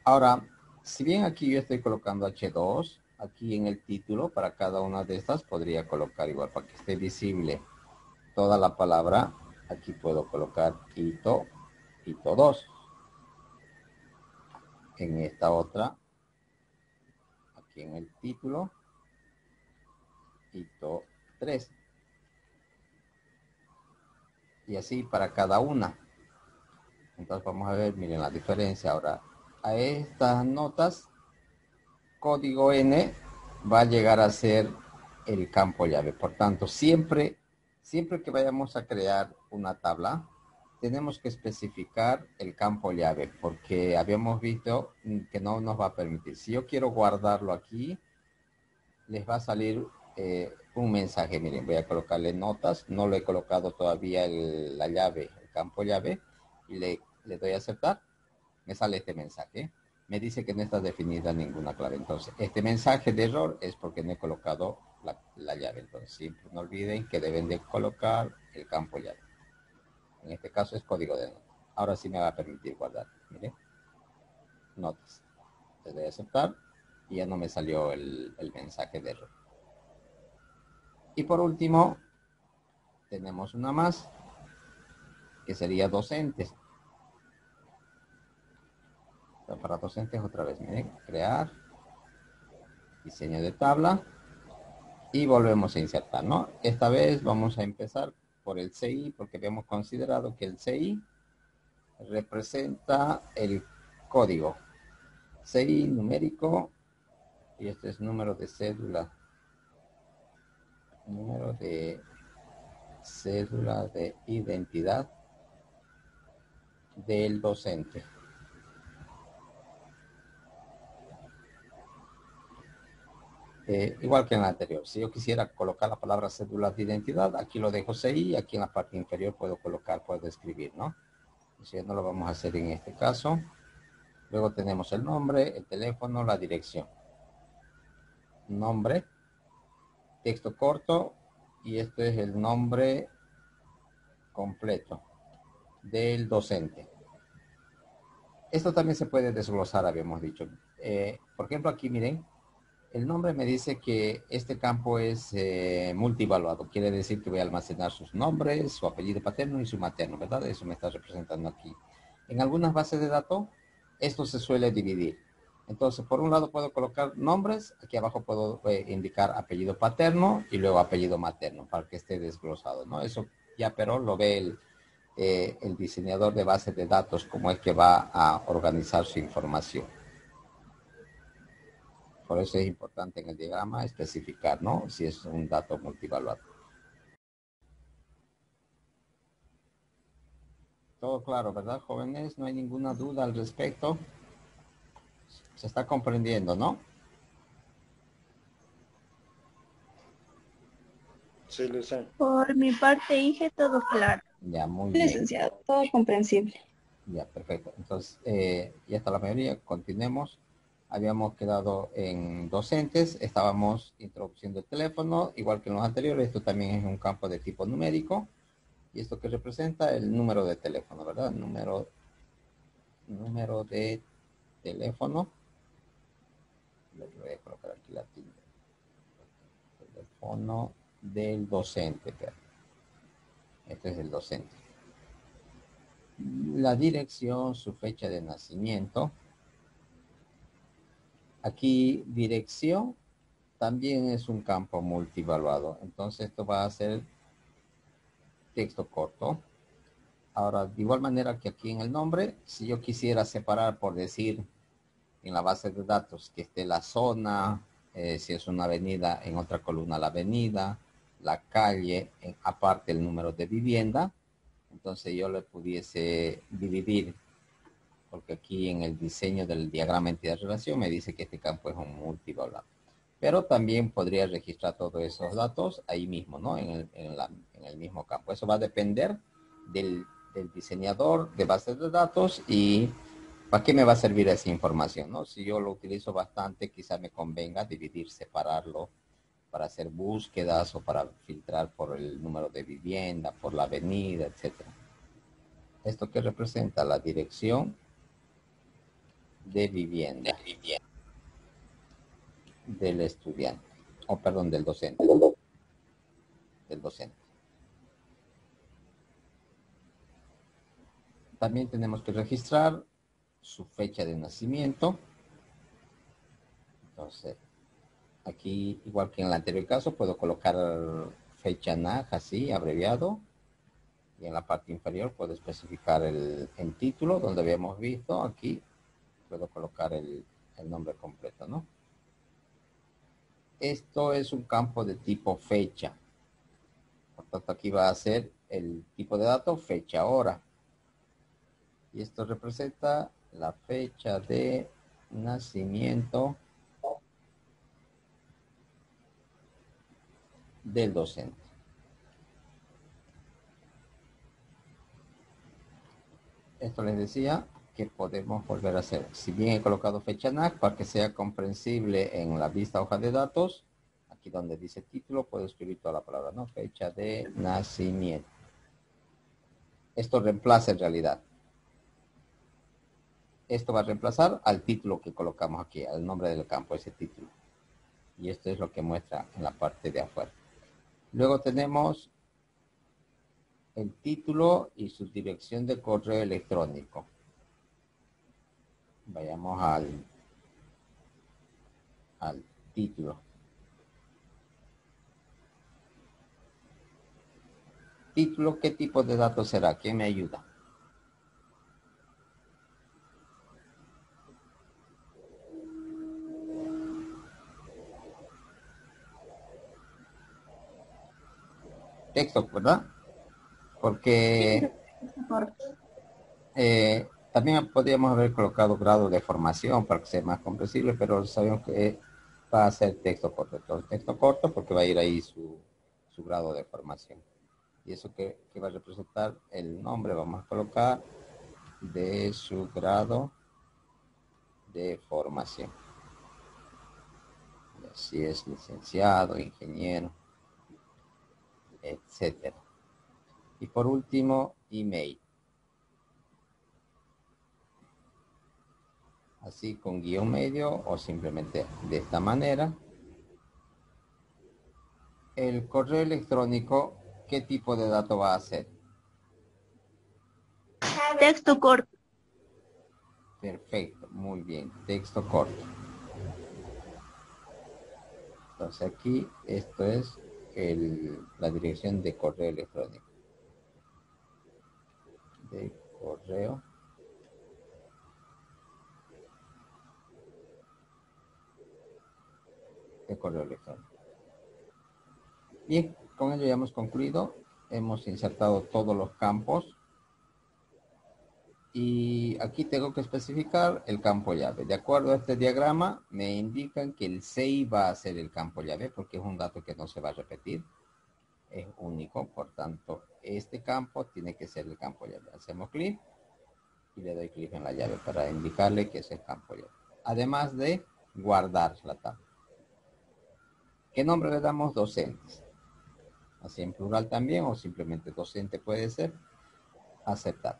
A: Ahora, si bien aquí yo estoy colocando H2, aquí en el título, para cada una de estas, podría colocar igual para que esté visible toda la palabra. Aquí puedo colocar hito, hito 2 en esta otra, aquí en el título, hito 3. Y así para cada una. Entonces vamos a ver, miren la diferencia. Ahora, a estas notas, código N va a llegar a ser el campo llave. Por tanto, siempre, siempre que vayamos a crear una tabla, tenemos que especificar el campo llave porque habíamos visto que no nos va a permitir. Si yo quiero guardarlo aquí, les va a salir eh, un mensaje. Miren, voy a colocarle notas. No lo he colocado todavía la llave, el campo llave. Y le doy a aceptar. Me sale este mensaje. Me dice que no está definida ninguna clave. Entonces, este mensaje de error es porque no he colocado la, la llave. Entonces, siempre no olviden que deben de colocar el campo llave. En este caso es código de nota. Ahora sí me va a permitir guardar. Mire. Notas. Le doy a aceptar y ya no me salió el, el mensaje de error. Y por último, tenemos una más, que sería docentes. Para docentes otra vez, miren, crear, diseño de tabla y volvemos a insertar, ¿no? Esta vez vamos a empezar por el CI porque habíamos considerado que el CI representa el código. CI numérico y este es número de cédula. Número de cédula de identidad del docente. Eh, igual que en la anterior, si yo quisiera colocar la palabra cédula de identidad, aquí lo dejo CI, aquí en la parte inferior puedo colocar, puedo escribir, ¿no? Si no lo vamos a hacer en este caso. Luego tenemos el nombre, el teléfono, la dirección. Nombre, texto corto, y este es el nombre completo del docente. Esto también se puede desglosar, habíamos dicho. Eh, por ejemplo, aquí miren, el nombre me dice que este campo es eh, multivaluado. Quiere decir que voy a almacenar sus nombres, su apellido paterno y su materno, ¿verdad? Eso me está representando aquí. En algunas bases de datos, esto se suele dividir. Entonces, por un lado puedo colocar nombres, aquí abajo puedo eh, indicar apellido paterno y luego apellido materno para que esté desglosado, ¿no? Eso ya pero lo ve el, eh, el diseñador de bases de datos, como es que va a organizar su información. Por eso es importante en el diagrama especificar, ¿no? Si es un dato multivaluado. Todo claro, ¿verdad, jóvenes? No hay ninguna duda al respecto. Se está comprendiendo, ¿no?
D: Sí, Luciano.
C: Por mi parte, dije todo claro.
A: Ya, muy bien.
E: Licenciado, todo comprensible.
A: Ya, perfecto. Entonces, eh, ya está la mayoría. Continuemos habíamos quedado en docentes, estábamos introduciendo el teléfono, igual que en los anteriores, esto también es un campo de tipo numérico, y esto que representa el número de teléfono, ¿verdad? Número, número de teléfono. Le voy a colocar aquí la tilde. Teléfono del docente. Este es el docente. La dirección, su fecha de nacimiento, Aquí dirección también es un campo multivaluado. Entonces esto va a ser texto corto. Ahora, de igual manera que aquí en el nombre, si yo quisiera separar, por decir, en la base de datos que esté la zona, eh, si es una avenida, en otra columna la avenida, la calle, aparte el número de vivienda, entonces yo le pudiese dividir porque aquí en el diseño del diagrama entidad relación me dice que este campo es un multivaluado. Pero también podría registrar todos esos datos ahí mismo, ¿no? En el, mismo campo. Eso va a depender del, diseñador de bases de datos y para qué me va a servir esa información, ¿no? Si yo lo utilizo bastante, quizá me convenga dividir, separarlo para hacer búsquedas o para filtrar por el número de vivienda, por la avenida, etcétera. Esto que representa la dirección de vivienda, del estudiante, o perdón, del docente, del docente. También tenemos que registrar su fecha de nacimiento. Entonces, aquí, igual que en el anterior caso, puedo colocar fecha NAG así, abreviado. Y en la parte inferior puedo especificar el, el título, donde habíamos visto aquí puedo colocar el, nombre completo, ¿no? Esto es un campo de tipo fecha. Por tanto, aquí va a ser el tipo de dato fecha hora. Y esto representa la fecha de nacimiento del docente. Esto les decía, que podemos volver a hacer. Si bien he colocado fecha NAC para que sea comprensible en la vista hoja de datos, aquí donde dice título puedo escribir toda la palabra, ¿no? Fecha de nacimiento. Esto reemplaza en realidad. esto va a reemplazar al título que colocamos aquí, al nombre del campo, ese título. Y esto es lo que muestra en la parte de afuera. Luego tenemos el título y su dirección de correo electrónico. Vayamos al, al título. Título, ¿qué tipo de datos será? ¿Quién me ayuda? Texto, ¿verdad? Porque eh, también podríamos haber colocado grado de formación para que sea más comprensible, pero sabemos que va a ser texto corto. Entonces, texto corto porque va a ir ahí su, su grado de formación. Y eso que, que, va a representar el nombre, vamos a colocar de su grado de formación. Si es licenciado, ingeniero, etcétera. Y por último, email. Así con guion medio o simplemente de esta manera. El correo electrónico, ¿qué tipo de dato va a ser?
C: Texto corto.
A: Perfecto, muy bien. Texto corto. Entonces aquí esto es el, la dirección de correo electrónico. De correo. De correo electrónico. Bien, con ello ya hemos concluido. Hemos insertado todos los campos. Y aquí tengo que especificar el campo llave. De acuerdo a este diagrama, me indican que el 6 va a ser el campo llave porque es un dato que no se va a repetir. Es único, por tanto, este campo tiene que ser el campo llave. Hacemos clic y le doy clic en la llave para indicarle que es el campo llave. Además de guardar la tabla. ¿Qué nombre le damos? Docentes. Así en plural también o simplemente docente puede ser. Aceptar.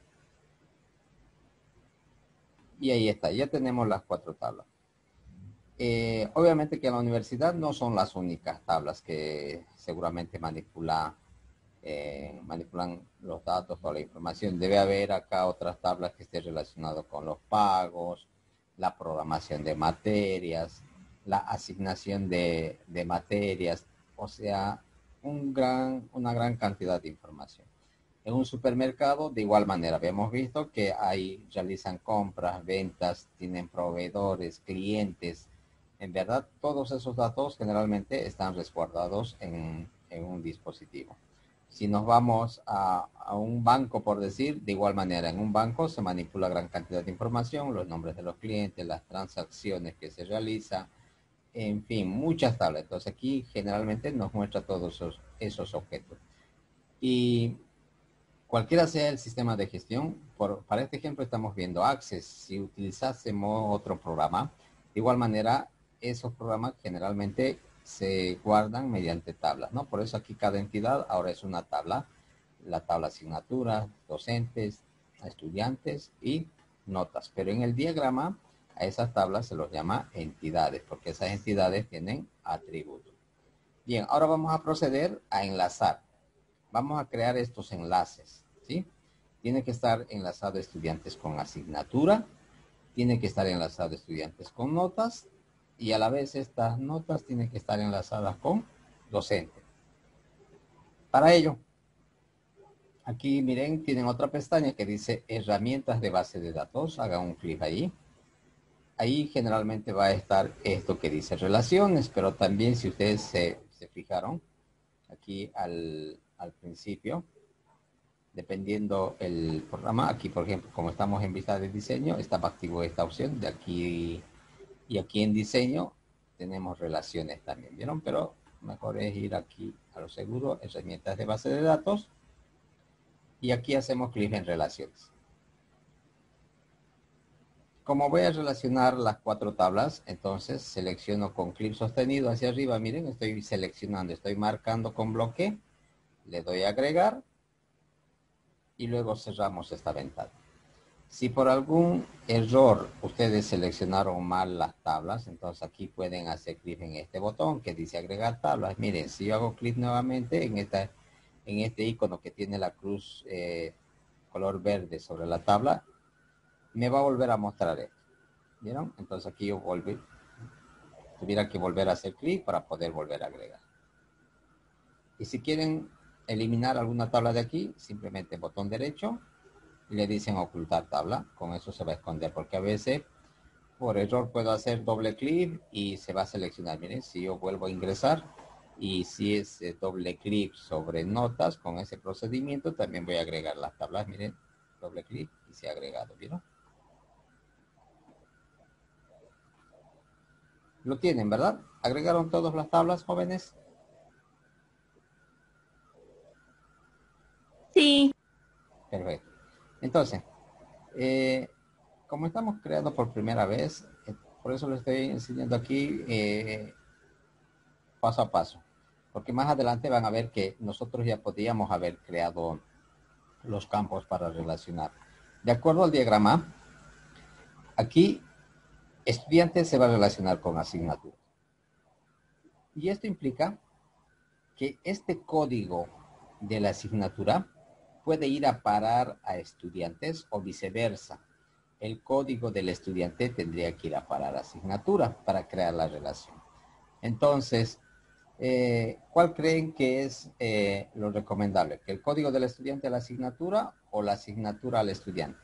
A: Y ahí está, ya tenemos las cuatro tablas. Eh, obviamente que en la universidad no son las únicas tablas que seguramente manipula, eh, manipulan los datos o la información. Debe haber acá otras tablas que estén relacionadas con los pagos, la programación de materias, la asignación de, materias, o sea, un gran, una gran cantidad de información. En un supermercado, de igual manera, hemos visto que ahí realizan compras, ventas, tienen proveedores, clientes. En verdad, todos esos datos generalmente están resguardados en, en un dispositivo. Si nos vamos a, a, un banco, por decir, de igual manera, en un banco se manipula gran cantidad de información, los nombres de los clientes, las transacciones que se realizan, en fin, muchas tablas. Entonces aquí generalmente nos muestra todos esos, objetos. Y Cualquiera sea el sistema de gestión, por, para este ejemplo estamos viendo Access. Si utilizásemos otro programa, de igual manera, esos programas generalmente se guardan mediante tablas, ¿no? Por eso aquí cada entidad ahora es una tabla, la tabla asignatura, docentes, estudiantes y notas. Pero en el diagrama a esas tablas se los llama entidades, porque esas entidades tienen atributos. Bien, ahora vamos a proceder a enlazar. Vamos a crear estos enlaces. ¿sí? Tiene que estar enlazado estudiantes con asignatura, tiene que estar enlazado estudiantes con notas y a la vez estas notas tienen que estar enlazadas con docente. Para ello, aquí miren, tienen otra pestaña que dice herramientas de base de datos. Haga un clic ahí. Ahí generalmente va a estar esto que dice relaciones, pero también si ustedes se, se fijaron aquí al, al principio, dependiendo el programa. Aquí, por ejemplo, como estamos en vista de diseño, estaba activo esta opción de aquí y aquí en diseño tenemos relaciones también, ¿vieron? Pero mejor es ir aquí a lo seguro, herramientas de base de datos y aquí hacemos clic en relaciones. Como voy a relacionar las cuatro tablas, entonces selecciono con clic sostenido hacia arriba. Miren, estoy seleccionando, estoy marcando con bloque. Le doy a agregar y luego cerramos esta ventana. Si por algún error ustedes seleccionaron mal las tablas, entonces aquí pueden hacer clic en este botón que dice agregar tablas. Miren, si yo hago clic nuevamente en, esta, en este icono que tiene la cruz eh, color verde sobre la tabla, me va a volver a mostrar esto. ¿Vieron? Entonces aquí yo volví, tuviera que volver a hacer clic para poder volver a agregar. Y si quieren eliminar alguna tabla de aquí, simplemente botón derecho y le dicen ocultar tabla. Con eso se va a esconder porque a veces por error puedo hacer doble clic y se va a seleccionar. Miren, si yo vuelvo a ingresar y si es doble clic sobre notas con ese procedimiento, también voy a agregar las tablas. Miren, doble clic y se ha agregado. ¿Vieron? Lo tienen, ¿verdad? ¿Agregaron todas las tablas, jóvenes?
C: Sí.
A: Perfecto. Entonces, eh, como estamos creando por primera vez, eh, por eso le estoy enseñando aquí eh, paso a paso. Porque más adelante van a ver que nosotros ya podíamos haber creado los campos para relacionar. De acuerdo al diagrama, aquí estudiante se va a relacionar con asignatura. Y esto implica que este código de la asignatura puede ir a parar a estudiantes o viceversa. El código del estudiante tendría que ir a parar a asignatura para crear la relación. Entonces, eh, ¿cuál creen que es eh, lo recomendable? ¿Que el código del estudiante a la asignatura o la asignatura al estudiante?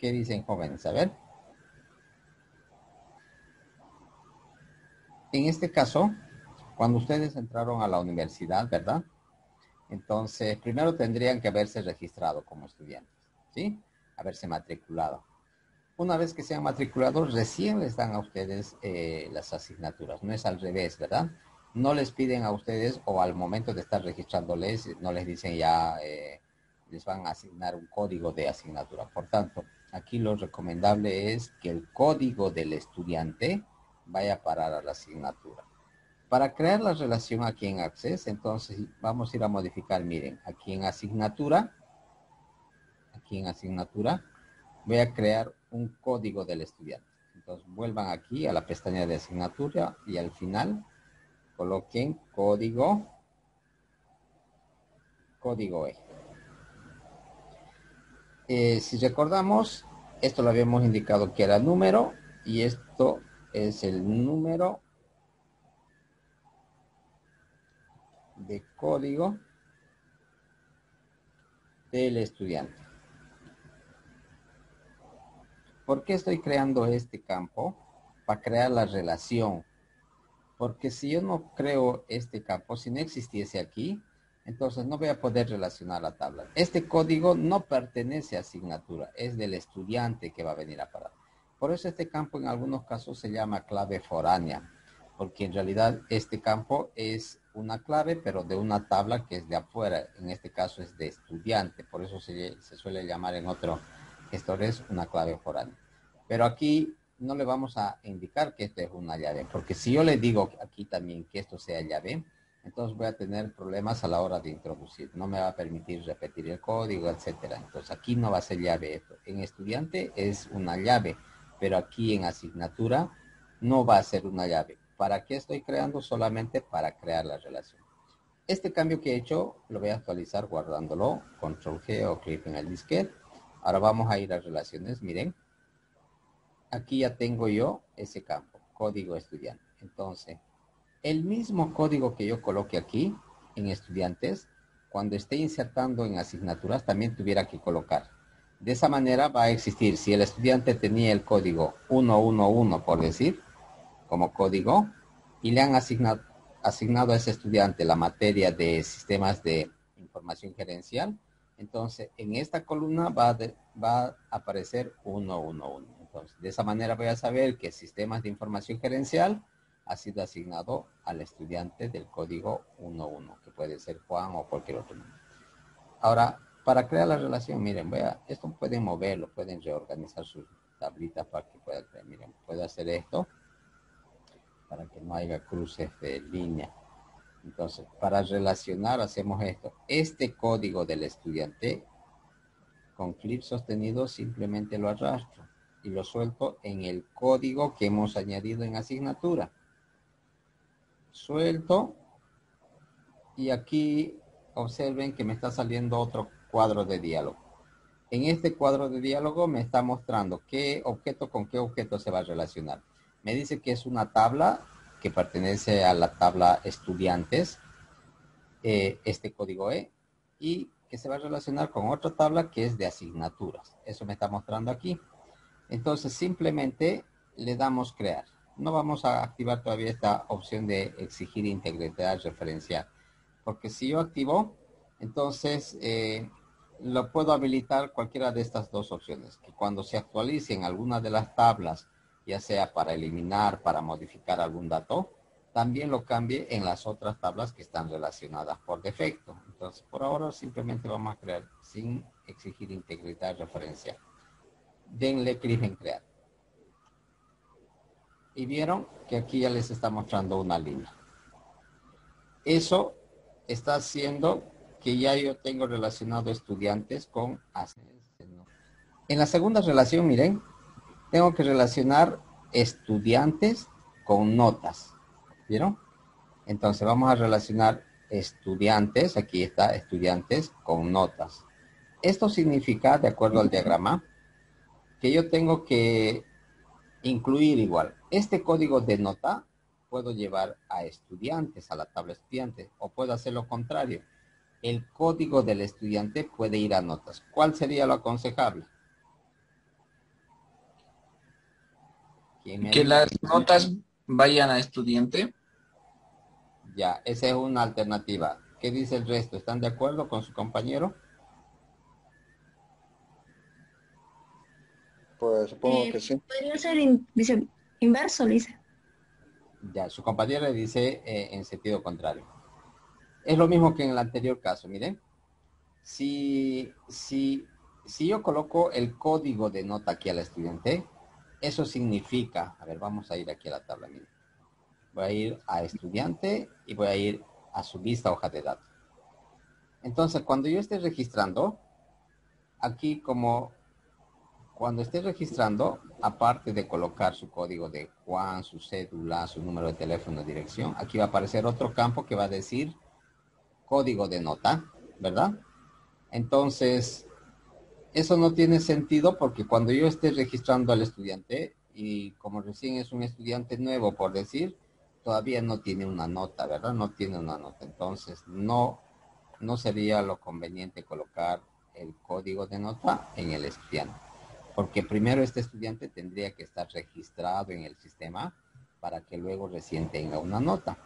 A: ¿Qué dicen jóvenes? A ver. En este caso, cuando ustedes entraron a la universidad, ¿verdad? Entonces, primero tendrían que haberse registrado como estudiantes, ¿sí? Haberse matriculado. Una vez que sean matriculados, recién les dan a ustedes eh, las asignaturas. No es al revés, ¿verdad? No les piden a ustedes o al momento de estar registrándoles, no les dicen ya, eh, les van a asignar un código de asignatura. Por tanto, aquí lo recomendable es que el código del estudiante vaya a parar a la asignatura. Para crear la relación aquí en Access, entonces vamos a ir a modificar, miren, aquí en asignatura, aquí en asignatura, voy a crear un código del estudiante. Entonces vuelvan aquí a la pestaña de asignatura y al final coloquen código, código E. Eh, si recordamos, esto lo habíamos indicado que era número y esto es el número de código del estudiante. ¿Por qué estoy creando este campo? Para crear la relación. Porque si yo no creo este campo, si no existiese aquí, entonces no voy a poder relacionar la tabla. Este código no pertenece a asignatura, es del estudiante que va a venir a parar. Por eso este campo en algunos casos se llama clave foránea, porque en realidad este campo es una clave, pero de una tabla que es de afuera. En este caso es de estudiante, por eso se, suele llamar en otros gestores una clave foránea. Pero aquí no le vamos a indicar que esto es una llave, porque si yo le digo aquí también que esto sea llave, entonces voy a tener problemas a la hora de introducir. No me va a permitir repetir el código, etcétera. Entonces aquí no va a ser llave. En estudiante es una llave pero aquí en asignatura no va a ser una llave. ¿Para qué estoy creando? Solamente para crear la relación. Este cambio que he hecho lo voy a actualizar guardándolo. Control G o clic en el disquete. Ahora vamos a ir a relaciones. Miren. Aquí ya tengo yo ese campo. Código estudiante. Entonces, el mismo código que yo coloque aquí en estudiantes, cuando esté insertando en asignaturas, también tuviera que colocar de esa manera va a existir, si el estudiante tenía el código 111, por decir, como código, y le han asignado, asignado a ese estudiante la materia de sistemas de información gerencial, entonces en esta columna va, va a aparecer 111. Entonces, de esa manera voy a saber que sistemas de información gerencial ha sido asignado al estudiante del código 11, que puede ser Juan o cualquier otro. Ahora, para crear la relación, miren, voy a, esto pueden moverlo, pueden reorganizar sus tablitas para que puedan crear. Miren, puedo hacer esto para que no haya cruces de línea. Entonces, para relacionar hacemos esto. Este código del estudiante con clip sostenido simplemente lo arrastro y lo suelto en el código que hemos añadido en asignatura. Suelto y aquí observen que me está saliendo otro cuadro de diálogo. En este cuadro de diálogo me está mostrando qué objeto con qué objeto se va a relacionar. Me dice que es una tabla que pertenece a la tabla estudiantes, eh, este código E, y que se va a relacionar con otra tabla que es de asignaturas. Eso me está mostrando aquí. Entonces simplemente le damos crear. No vamos a activar todavía esta opción de exigir integridad referencial. Porque si yo activo, entonces eh, lo puedo habilitar cualquiera de estas dos opciones. Que cuando se actualicen alguna de las tablas, ya sea para eliminar, para modificar algún dato, también lo cambie en las otras tablas que están relacionadas por defecto. Entonces, por ahora simplemente vamos a crear sin exigir integridad referencial. Denle clic en crear. Y vieron que aquí ya les está mostrando una línea. Eso está haciendo que ya yo tengo relacionado estudiantes con En la segunda relación, miren, tengo que relacionar estudiantes con notas. ¿Vieron? Entonces vamos a relacionar estudiantes, aquí está estudiantes con notas. Esto significa, de acuerdo al diagrama, que yo tengo que incluir igual. Este código de nota puedo llevar a estudiantes, a la tabla estudiante, o puedo hacer lo contrario. El código del estudiante puede ir a notas. ¿Cuál sería lo aconsejable?
B: Que las notas vayan a estudiante.
A: Ya, esa es una alternativa. ¿Qué dice el resto? ¿Están de acuerdo con su compañero?
D: Pues supongo eh, que sí.
C: Podría ser inverso, dice.
A: Ya, su compañero le dice eh, en sentido contrario. Es lo mismo que en el anterior caso, miren. Si, si, si yo coloco el código de nota aquí al estudiante, eso significa, a ver, vamos a ir aquí a la tabla, miren. Voy a ir a estudiante y voy a ir a su vista hoja de datos. Entonces, cuando yo esté registrando, aquí como cuando esté registrando, aparte de colocar su código de Juan, su cédula, su número de teléfono, dirección, aquí va a aparecer otro campo que va a decir código de nota, ¿verdad? Entonces, eso no tiene sentido porque cuando yo esté registrando al estudiante, y como recién es un estudiante nuevo, por decir, todavía no tiene una nota, ¿verdad? No tiene una nota. Entonces, no, no sería lo conveniente colocar el código de nota en el estudiante porque primero este estudiante tendría que estar registrado en el sistema para que luego recién tenga una nota.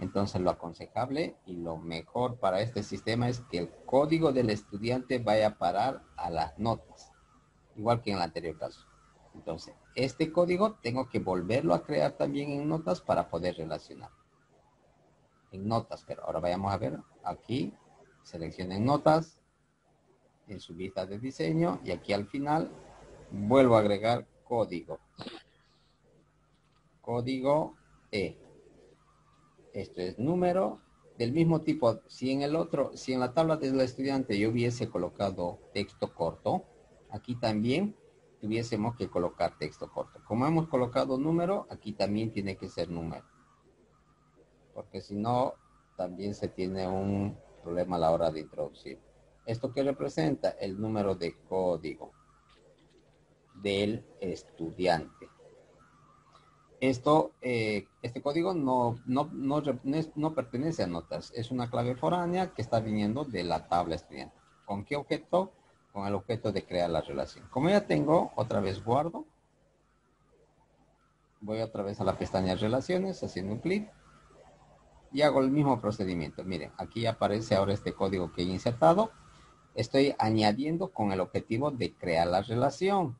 A: Entonces lo aconsejable y lo mejor para este sistema es que el código del estudiante vaya a parar a las notas, igual que en el anterior caso. Entonces, este código tengo que volverlo a crear también en notas para poder relacionar. En notas, pero ahora vayamos a ver aquí, seleccionen notas, en su vista de diseño y aquí al final vuelvo a agregar código. Código E. Esto es número del mismo tipo. Si en el otro, si en la tabla del estudiante yo hubiese colocado texto corto, aquí también tuviésemos que colocar texto corto. Como hemos colocado número, aquí también tiene que ser número. Porque si no, también se tiene un problema a la hora de introducir. ¿Esto que representa? El número de código del estudiante. Esto, eh, este código no, no, no, no, pertenece a notas, es una clave foránea que está viniendo de la tabla estudiante. ¿Con qué objeto? Con el objeto de crear la relación. Como ya tengo, otra vez guardo. Voy otra vez a la pestaña relaciones, haciendo un clic. Y hago el mismo procedimiento. Miren, aquí aparece ahora este código que he insertado. Estoy añadiendo con el objetivo de crear la relación.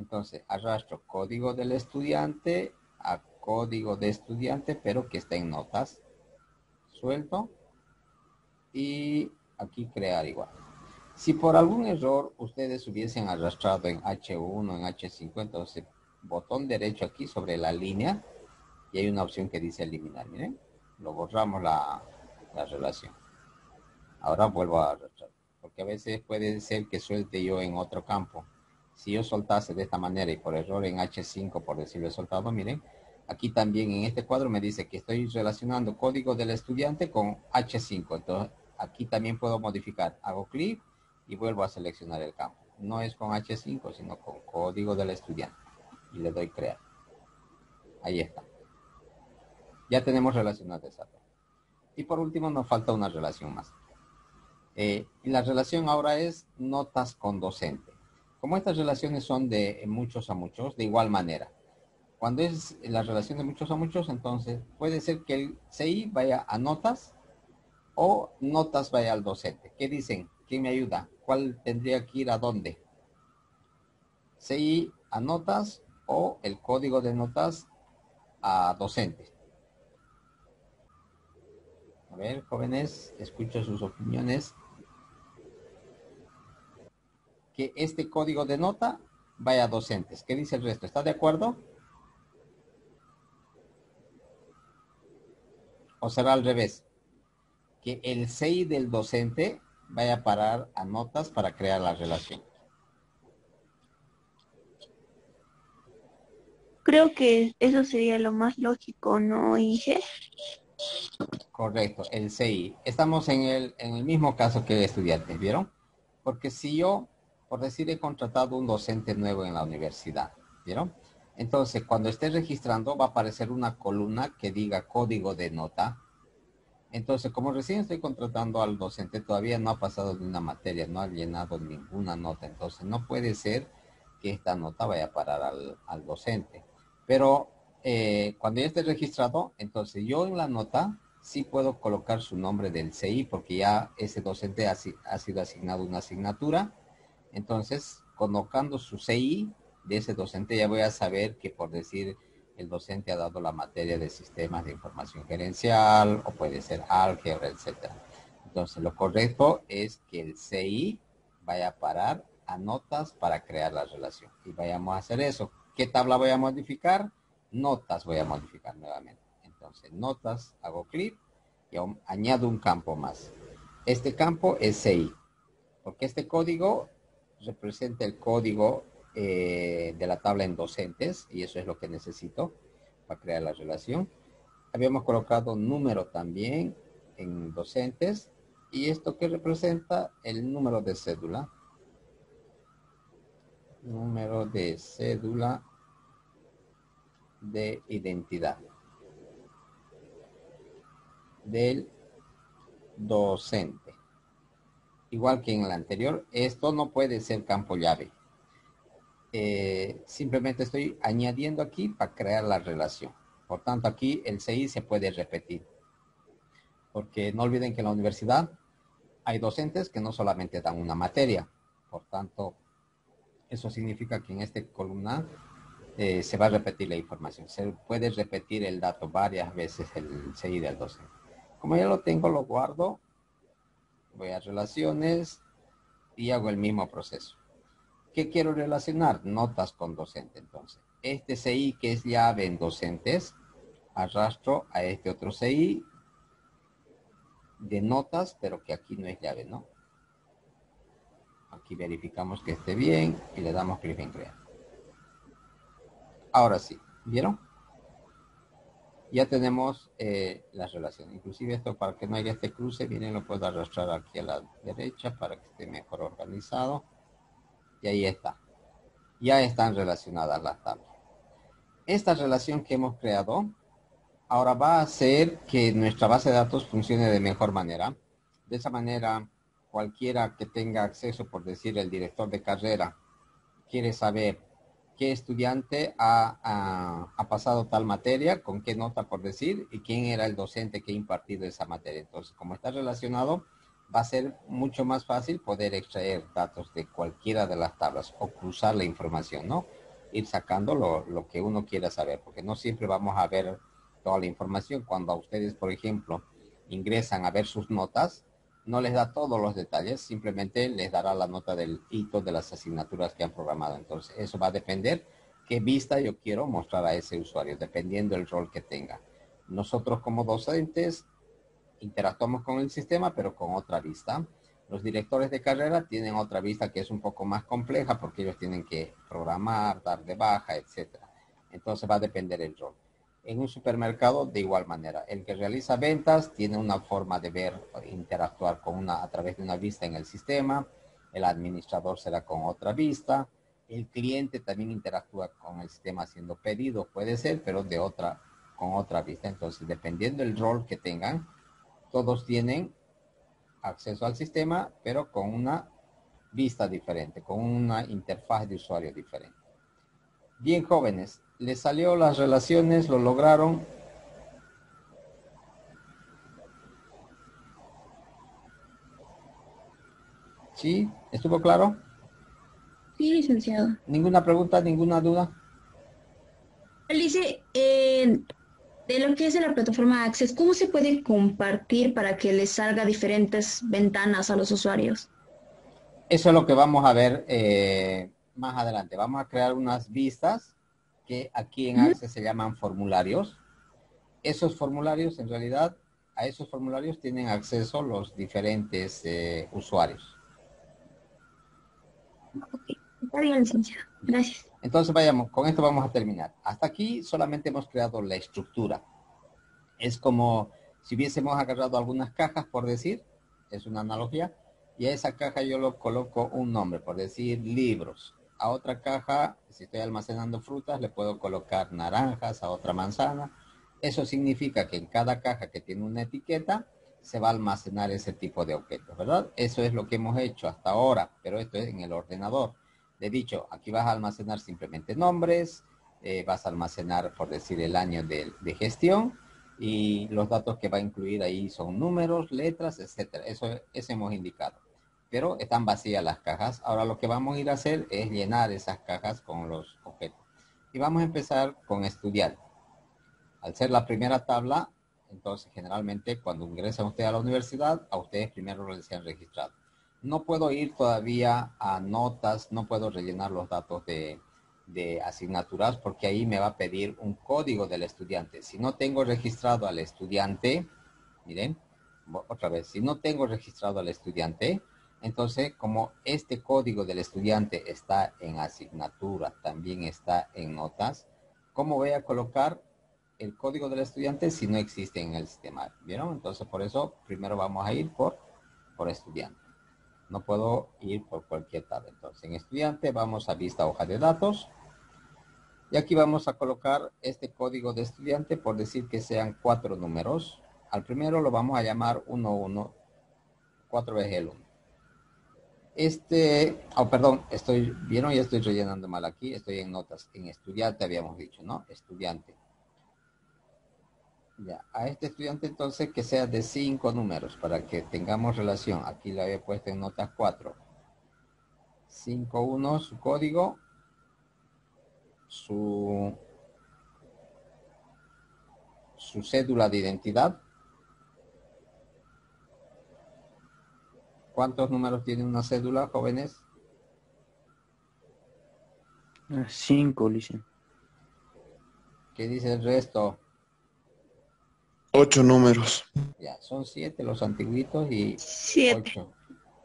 A: Entonces, arrastro código del estudiante a código de estudiante, pero que está en notas. Suelto. Y aquí crear igual. Si por algún error ustedes hubiesen arrastrado en H1, en H5, entonces botón derecho aquí sobre la línea y hay una opción que dice eliminar. Miren, lo borramos la, la relación. Ahora vuelvo a arrastrar, porque a veces puede ser que suelte yo en otro campo. Si yo soltase de esta manera y por error en H5, por decirlo soltado, miren, aquí también en este cuadro me dice que estoy relacionando código del estudiante con H5. Entonces, aquí también puedo modificar. Hago clic y vuelvo a seleccionar el campo. No es con H5, sino con código del estudiante. Y le doy crear. Ahí está. Ya tenemos relacionado esa. Y por último nos falta una relación más. Eh, y la relación ahora es notas con docente. Como estas relaciones son de muchos a muchos, de igual manera. Cuando es la relación de muchos a muchos, entonces puede ser que el CI vaya a notas o notas vaya al docente. ¿Qué dicen? ¿Quién me ayuda? ¿Cuál tendría que ir a dónde? CI a notas o el código de notas a docente. A ver, jóvenes, escucho sus opiniones. Que este código de nota vaya a docentes. ¿Qué dice el resto? ¿Está de acuerdo? ¿O será al revés? Que el CI del docente vaya a parar a notas para crear la relación.
C: Creo que eso sería lo más lógico, ¿no, Inge?
A: Correcto, el CI. Estamos en el, en el mismo caso que el estudiante, ¿vieron? Porque si yo, por decir, he contratado un docente nuevo en la universidad, ¿vieron? Entonces, cuando esté registrando, va a aparecer una columna que diga código de nota. Entonces, como recién estoy contratando al docente, todavía no ha pasado de una materia, no ha llenado ninguna nota. Entonces, no puede ser que esta nota vaya a parar al, al docente. Pero eh, cuando ya esté registrado, entonces yo en la nota sí puedo colocar su nombre del CI porque ya ese docente ha sido asignado una asignatura. Entonces, colocando su CI de ese docente ya voy a saber que por decir el docente ha dado la materia de sistemas de información gerencial o puede ser álgebra, etcétera. Entonces, lo correcto es que el CI vaya a parar a notas para crear la relación. Y vayamos a hacer eso. ¿Qué tabla voy a modificar? Notas voy a modificar nuevamente. Entonces, notas, hago clic y añado un campo más. Este campo es CI, porque este código representa el código eh, de la tabla en docentes y eso es lo que necesito para crear la relación. Habíamos colocado número también en docentes y esto que representa el número de cédula. Número de cédula de identidad del docente. Igual que en el anterior, esto no puede ser campo llave. Eh, simplemente estoy añadiendo aquí para crear la relación. Por tanto, aquí el CI se puede repetir. Porque no olviden que en la universidad hay docentes que no solamente dan una materia. Por tanto, eso significa que en esta columna eh, se va a repetir la información. Se puede repetir el dato varias veces el CI del docente. Como ya lo tengo, lo guardo. Voy a relaciones y hago el mismo proceso. ¿Qué quiero relacionar? Notas con docente. Entonces, este CI que es llave en docentes, arrastro a este otro CI de notas, pero que aquí no es llave, ¿no? Aquí verificamos que esté bien y le damos clic en crear. Ahora sí, ¿vieron? Ya tenemos eh, las relaciones. Inclusive esto para que no haya este cruce, viene lo puedo arrastrar aquí a la derecha para que esté mejor organizado. Y ahí está. Ya están relacionadas las tablas. Esta relación que hemos creado ahora va a hacer que nuestra base de datos funcione de mejor manera. De esa manera, cualquiera que tenga acceso, por decir el director de carrera, quiere saber qué estudiante ha, pasado tal materia, con qué nota por decir, y quién era el docente que ha impartido esa materia. Entonces, como está relacionado, va a ser mucho más fácil poder extraer datos de cualquiera de las tablas o cruzar la información, ¿no? Ir sacando lo, lo que uno quiera saber, porque no siempre vamos a ver toda la información. Cuando a ustedes, por ejemplo, ingresan a ver sus notas, no les da todos los detalles, simplemente les dará la nota del hito de las asignaturas que han programado. Entonces, eso va a depender qué vista yo quiero mostrar a ese usuario, dependiendo del rol que tenga. Nosotros como docentes interactuamos con el sistema, pero con otra vista. Los directores de carrera tienen otra vista que es un poco más compleja porque ellos tienen que programar, dar de baja, etcétera. Entonces va a depender el rol. En un supermercado, de igual manera, el que realiza ventas tiene una forma de ver, interactuar con una, a través de una vista en el sistema. El administrador será con otra vista. El cliente también interactúa con el sistema haciendo pedidos, puede ser, pero de otra, con otra vista. Entonces, dependiendo del rol que tengan, todos tienen acceso al sistema, pero con una vista diferente, con una interfaz de usuario diferente. Bien, jóvenes, les salió las relaciones, lo lograron. ¿Sí? ¿Estuvo claro?
D: Sí, licenciado.
A: ¿Ninguna pregunta, ninguna duda?
D: Dice, eh, de lo que es de la plataforma Access, ¿cómo se puede compartir para que les salga diferentes ventanas a los usuarios?
A: Eso es lo que vamos a ver eh, más adelante. Vamos a crear unas vistas que aquí en Access se llaman formularios. Esos formularios, en realidad, a esos formularios tienen acceso los diferentes eh, usuarios.
D: Ok, está bien, licenciado. Gracias.
A: Entonces vayamos, con esto vamos a terminar. Hasta aquí solamente hemos creado la estructura. Es como si hubiésemos agarrado algunas cajas, por decir, es una analogía, y a esa caja yo lo coloco un nombre, por decir libros. A otra caja, si estoy almacenando frutas, le puedo colocar naranjas, a otra manzana. Eso significa que en cada caja que tiene una etiqueta, se va a almacenar ese tipo de objetos, ¿verdad? Eso es lo que hemos hecho hasta ahora, pero esto es en el ordenador. De dicho, aquí vas a almacenar simplemente nombres, eh, vas a almacenar, por decir, el año de, gestión y los datos que va a incluir ahí son números, letras, etcétera. Eso, eso hemos indicado. Pero están vacías las cajas. Ahora lo que vamos a ir a hacer es llenar esas cajas con los objetos. Y vamos a empezar con estudiar. Al ser la primera tabla, entonces generalmente cuando ingresa usted a la universidad, a ustedes primero les han registrado. No puedo ir todavía a notas, no puedo rellenar los datos de, asignaturas porque ahí me va a pedir un código del estudiante. Si no tengo registrado al estudiante, miren, otra vez, si no tengo registrado al estudiante, entonces como este código del estudiante está en asignatura, también está en notas, ¿cómo voy a colocar el código del estudiante si no existe en el sistema? ¿Vieron? Entonces por eso primero vamos a ir por, por estudiante. No puedo ir por cualquier tabla. Entonces, en estudiante vamos a vista hoja de datos. Y aquí vamos a colocar este código de estudiante por decir que sean cuatro números. Al primero lo vamos a llamar 11, cuatro veces el 1. Este, oh, perdón, estoy, vieron, ya estoy rellenando mal aquí, estoy en notas. En estudiante habíamos dicho, ¿no? Estudiante. Ya, a este estudiante entonces que sea de cinco números para que tengamos relación. Aquí lo había puesto en notas 4. 51 su código, su, su cédula de identidad. ¿Cuántos números tiene una cédula, jóvenes?
F: Cinco, dicen.
A: ¿Qué dice el resto?
G: Ocho números.
A: Ya, son siete los antiguitos y ocho.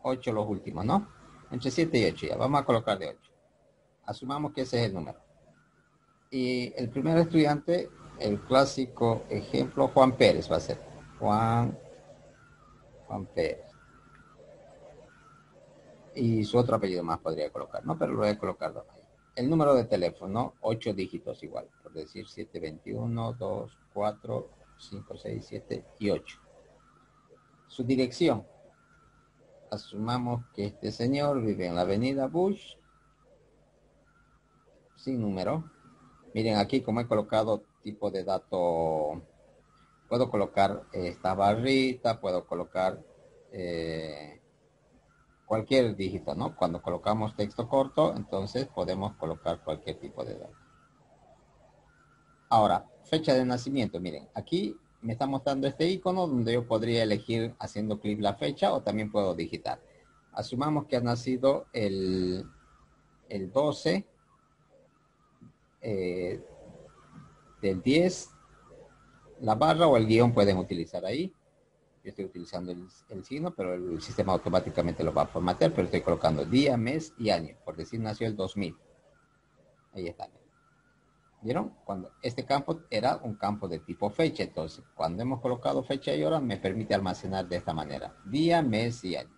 A: Ocho los últimos, ¿no? Entre siete y ocho, ya. Vamos a colocar de ocho. Asumamos que ese es el número. Y el primer estudiante, el clásico ejemplo, Juan Pérez va a ser. Juan, Juan Pérez. Y su otro apellido más podría colocar, ¿no? Pero lo voy a colocar. El número de teléfono, ocho dígitos igual. Por decir 721, 2, 4, 5, 6, 7 y 8. Su dirección. Asumamos que este señor vive en la avenida Bush, sin número. Miren aquí como he colocado tipo de dato, puedo colocar esta barrita, puedo colocar eh, cualquier dígito, ¿no? Cuando colocamos texto corto, entonces podemos colocar cualquier tipo de dato. Ahora, fecha de nacimiento, miren, aquí me está mostrando este icono donde yo podría elegir haciendo clic la fecha o también puedo digitar. Asumamos que ha nacido el, el 12 eh, del 10 la barra o el guion pueden utilizar ahí. Yo estoy utilizando el, signo, pero el sistema automáticamente lo va a formatear, pero estoy colocando día, mes y año. Por decir, nació el 2000. Ahí está. ¿Vieron? Cuando este campo era un campo de tipo fecha. Entonces, cuando hemos colocado fecha y hora, me permite almacenar de esta manera. Día, mes y año.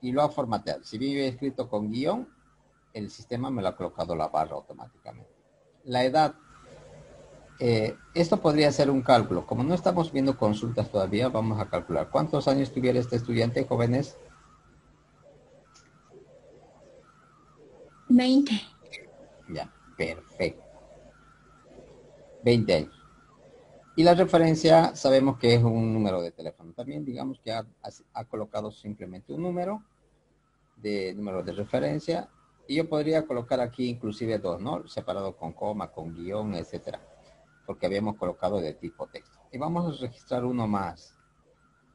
A: Y lo ha formateado. Si vive escrito con guion, el sistema me lo ha colocado la barra automáticamente. La edad. Eh, esto podría ser un cálculo. Como no estamos viendo consultas todavía, vamos a calcular. ¿Cuántos años tuviera este estudiante, jóvenes?
D: 20.
A: Ya, perfecto. 20 años. Y la referencia sabemos que es un número de teléfono. También digamos que ha, ha colocado simplemente un número de número de referencia. Y yo podría colocar aquí inclusive dos, ¿no? Separado con coma, con guion, etcétera. Porque habíamos colocado de tipo texto. Y vamos a registrar uno más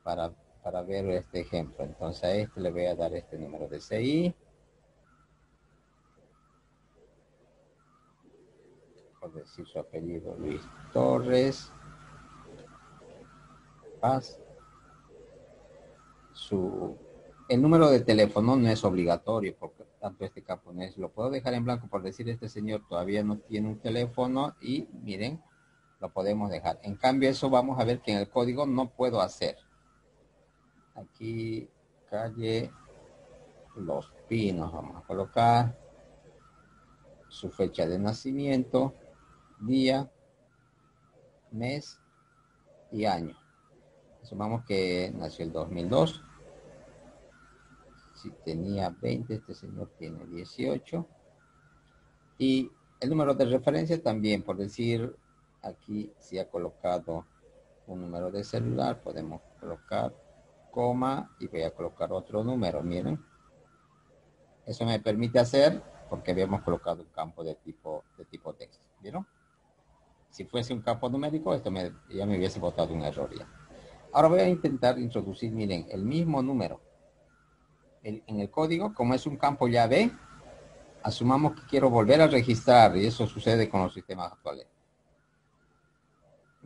A: para, para ver este ejemplo. Entonces a este le voy a dar este número de CI. Por decir su apellido, Luis Torres. Paz. Su el número de teléfono no es obligatorio, porque tanto este campo no es. Lo puedo dejar en blanco por decir, este señor todavía no tiene un teléfono y miren, lo podemos dejar. En cambio, eso vamos a ver que en el código no puedo hacer. Aquí, calle Los Pinos, vamos a colocar su fecha de nacimiento, día, mes y año. Sumamos que nació el 2002 si tenía 20, este señor tiene 18. Y el número de referencia también, por decir, aquí si ha colocado un número de celular, podemos colocar coma y voy a colocar otro número, miren. Eso me permite hacer porque habíamos colocado un campo de tipo, de tipo texto, ¿vieron? Si fuese un campo numérico, esto me, ya me hubiese botado un error ya. Ahora voy a intentar introducir, miren, el mismo número en el código, como es un campo llave, asumamos que quiero volver a registrar y eso sucede con los sistemas actuales.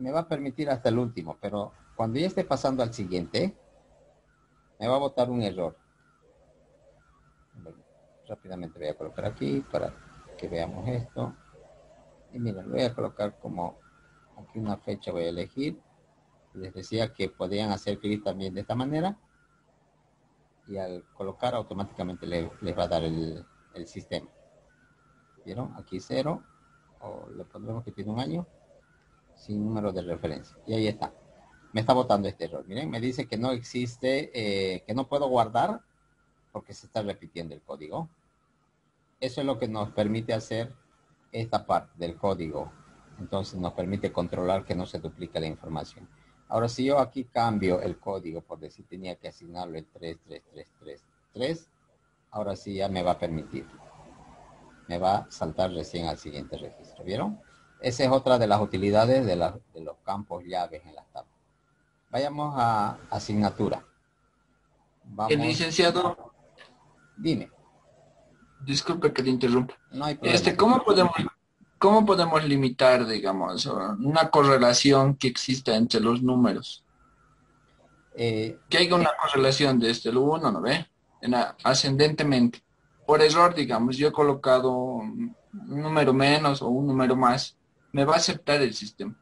A: Me va a permitir hasta el último, pero cuando ya esté pasando al siguiente, me va a botar un error. rápidamente voy a colocar aquí para que veamos esto. Y miren, voy a colocar como aquí una fecha voy a elegir. Les decía que podían hacer clic también de esta manera y al colocar automáticamente le, les va a dar el, el, sistema. ¿Vieron? Aquí cero, o le pondremos que tiene un año, sin número de referencia. Y ahí está. Me está botando este error. Miren, me dice que no existe, eh, que no puedo guardar porque se está repitiendo el código. Eso es lo que nos permite hacer esta parte del código. Entonces nos permite controlar que no se duplique la información. Ahora, si yo aquí cambio el código, por decir, tenía que asignarlo el 33333, ahora sí ya me va a permitir. Me va a saltar recién al siguiente registro. ¿Vieron? Esa es otra de las utilidades de, los campos llaves en las tablas. Vayamos a asignatura.
B: Vamos. El licenciado.
A: Dime.
B: Disculpe que te interrumpa. No hay problema. Este, ¿cómo podemos ¿cómo podemos limitar, digamos, una correlación que exista entre los números?
A: Eh,
B: que haya una correlación desde el 1, ¿no ve? En ascendentemente. Por error, digamos, yo he colocado un número menos o un número más, me va a aceptar el sistema.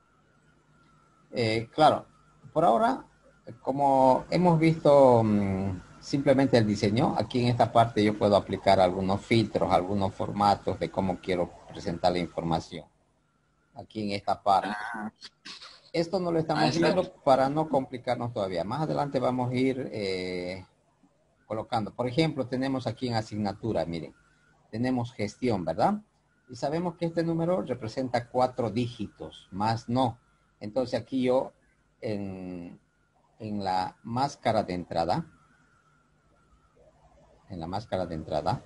A: Eh, claro, por ahora, como hemos visto mm, simplemente el diseño, aquí en esta parte yo puedo aplicar algunos filtros, algunos formatos de cómo quiero presentar la información aquí en esta parte. Esto no lo estamos ah, haciendo para no complicarnos todavía. Más adelante vamos a ir eh, colocando. Por ejemplo, tenemos aquí en asignatura, miren, tenemos gestión, ¿verdad? Y sabemos que este número representa cuatro dígitos, más no. Entonces aquí yo en, en la máscara de entrada, en la máscara de entrada,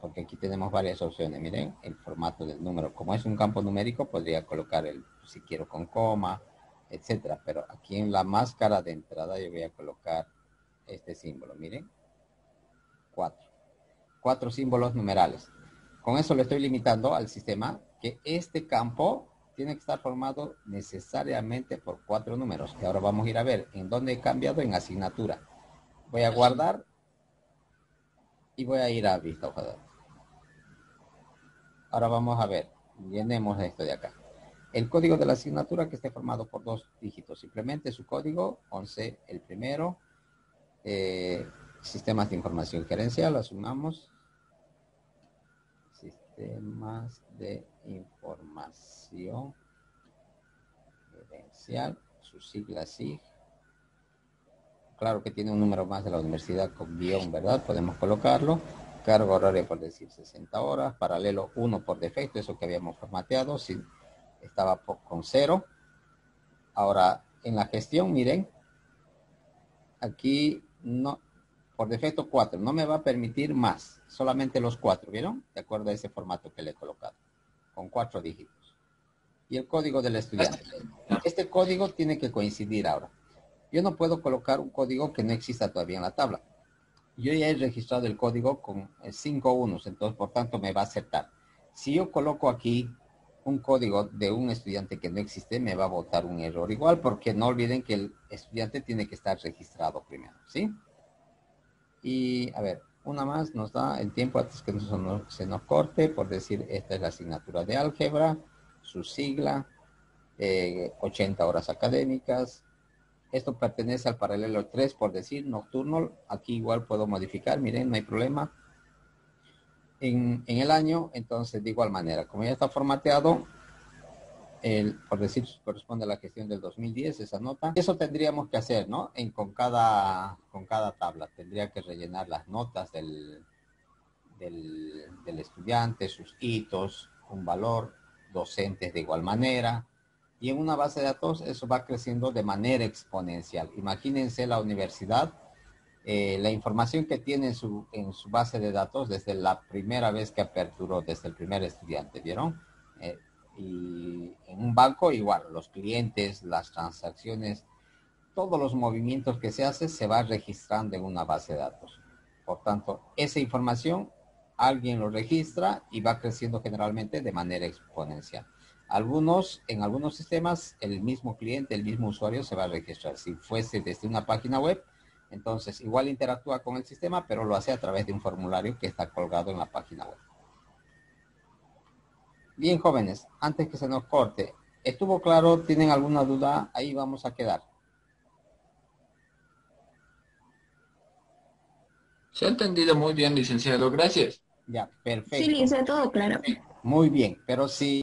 A: porque aquí tenemos varias opciones. Miren, el formato del número. Como es un campo numérico, podría colocar el, si quiero con coma, etcétera. Pero aquí en la máscara de entrada yo voy a colocar este símbolo. Miren, cuatro. Cuatro símbolos numerales. Con eso le estoy limitando al sistema que este campo tiene que estar formado necesariamente por cuatro números. Y ahora vamos a ir a ver en dónde he cambiado en asignatura. Voy a guardar y voy a ir a vista. Ahora vamos a ver, llenemos esto de acá. El código de la asignatura que esté formado por dos dígitos. Simplemente su código, 11, el primero. Eh, sistemas de información gerencial, asumamos. Sistemas de información gerencial, su sigla SIG. Claro que tiene un número más de la universidad con guion, ¿verdad? Podemos colocarlo. Cargo horario por decir 60 horas. Paralelo 1 por defecto, eso que habíamos formateado. Si estaba con cero. Ahora, en la gestión, miren, aquí no, por defecto 4, no me va a permitir más, solamente los cuatro, ¿vieron? De acuerdo a ese formato que le he colocado, con cuatro dígitos. Y el código del estudiante. Este código tiene que coincidir ahora. Yo no puedo colocar un código que no exista todavía en la tabla. Yo ya he registrado el código con cinco unos, entonces por tanto me va a aceptar. Si yo coloco aquí un código de un estudiante que no existe, me va a botar un error igual, porque no olviden que el estudiante tiene que estar registrado primero, ¿sí? Y a ver, una más nos da el tiempo antes que se nos corte, por decir, esta es la asignatura de álgebra, su sigla, 80 eh, horas académicas. Esto pertenece al paralelo 3, por decir, nocturno. Aquí igual puedo modificar, miren, no hay problema en, el año, entonces de igual manera, como ya está formateado, por decir, corresponde a la gestión del 2010, esa nota. Eso tendríamos que hacer, ¿no? En, con, cada, con cada tabla. Tendría que rellenar las notas del, del, del estudiante, sus hitos, un valor, docentes de igual manera. Y en una base de datos eso va creciendo de manera exponencial. Imagínense la universidad eh, la información que tiene en su, en su base de datos desde la primera vez que aperturó, desde el primer estudiante, ¿vieron? Eh, y en un banco igual, los clientes, las transacciones, todos los movimientos que se hace se va registrando en una base de datos. Por tanto, esa información alguien lo registra y va creciendo generalmente de manera exponencial. Algunos, en algunos sistemas, el mismo cliente, el mismo usuario se va a registrar. Si fuese desde una página web, entonces, igual interactúa con el sistema, pero lo hace a través de un formulario que está colgado en la página web. Bien, jóvenes, antes que se nos corte, ¿estuvo claro? ¿Tienen alguna duda? Ahí vamos a quedar.
B: Se ha entendido muy bien, licenciado. Gracias.
A: Ya, perfecto.
D: Sí, licenciado, todo claro.
A: Muy bien, pero si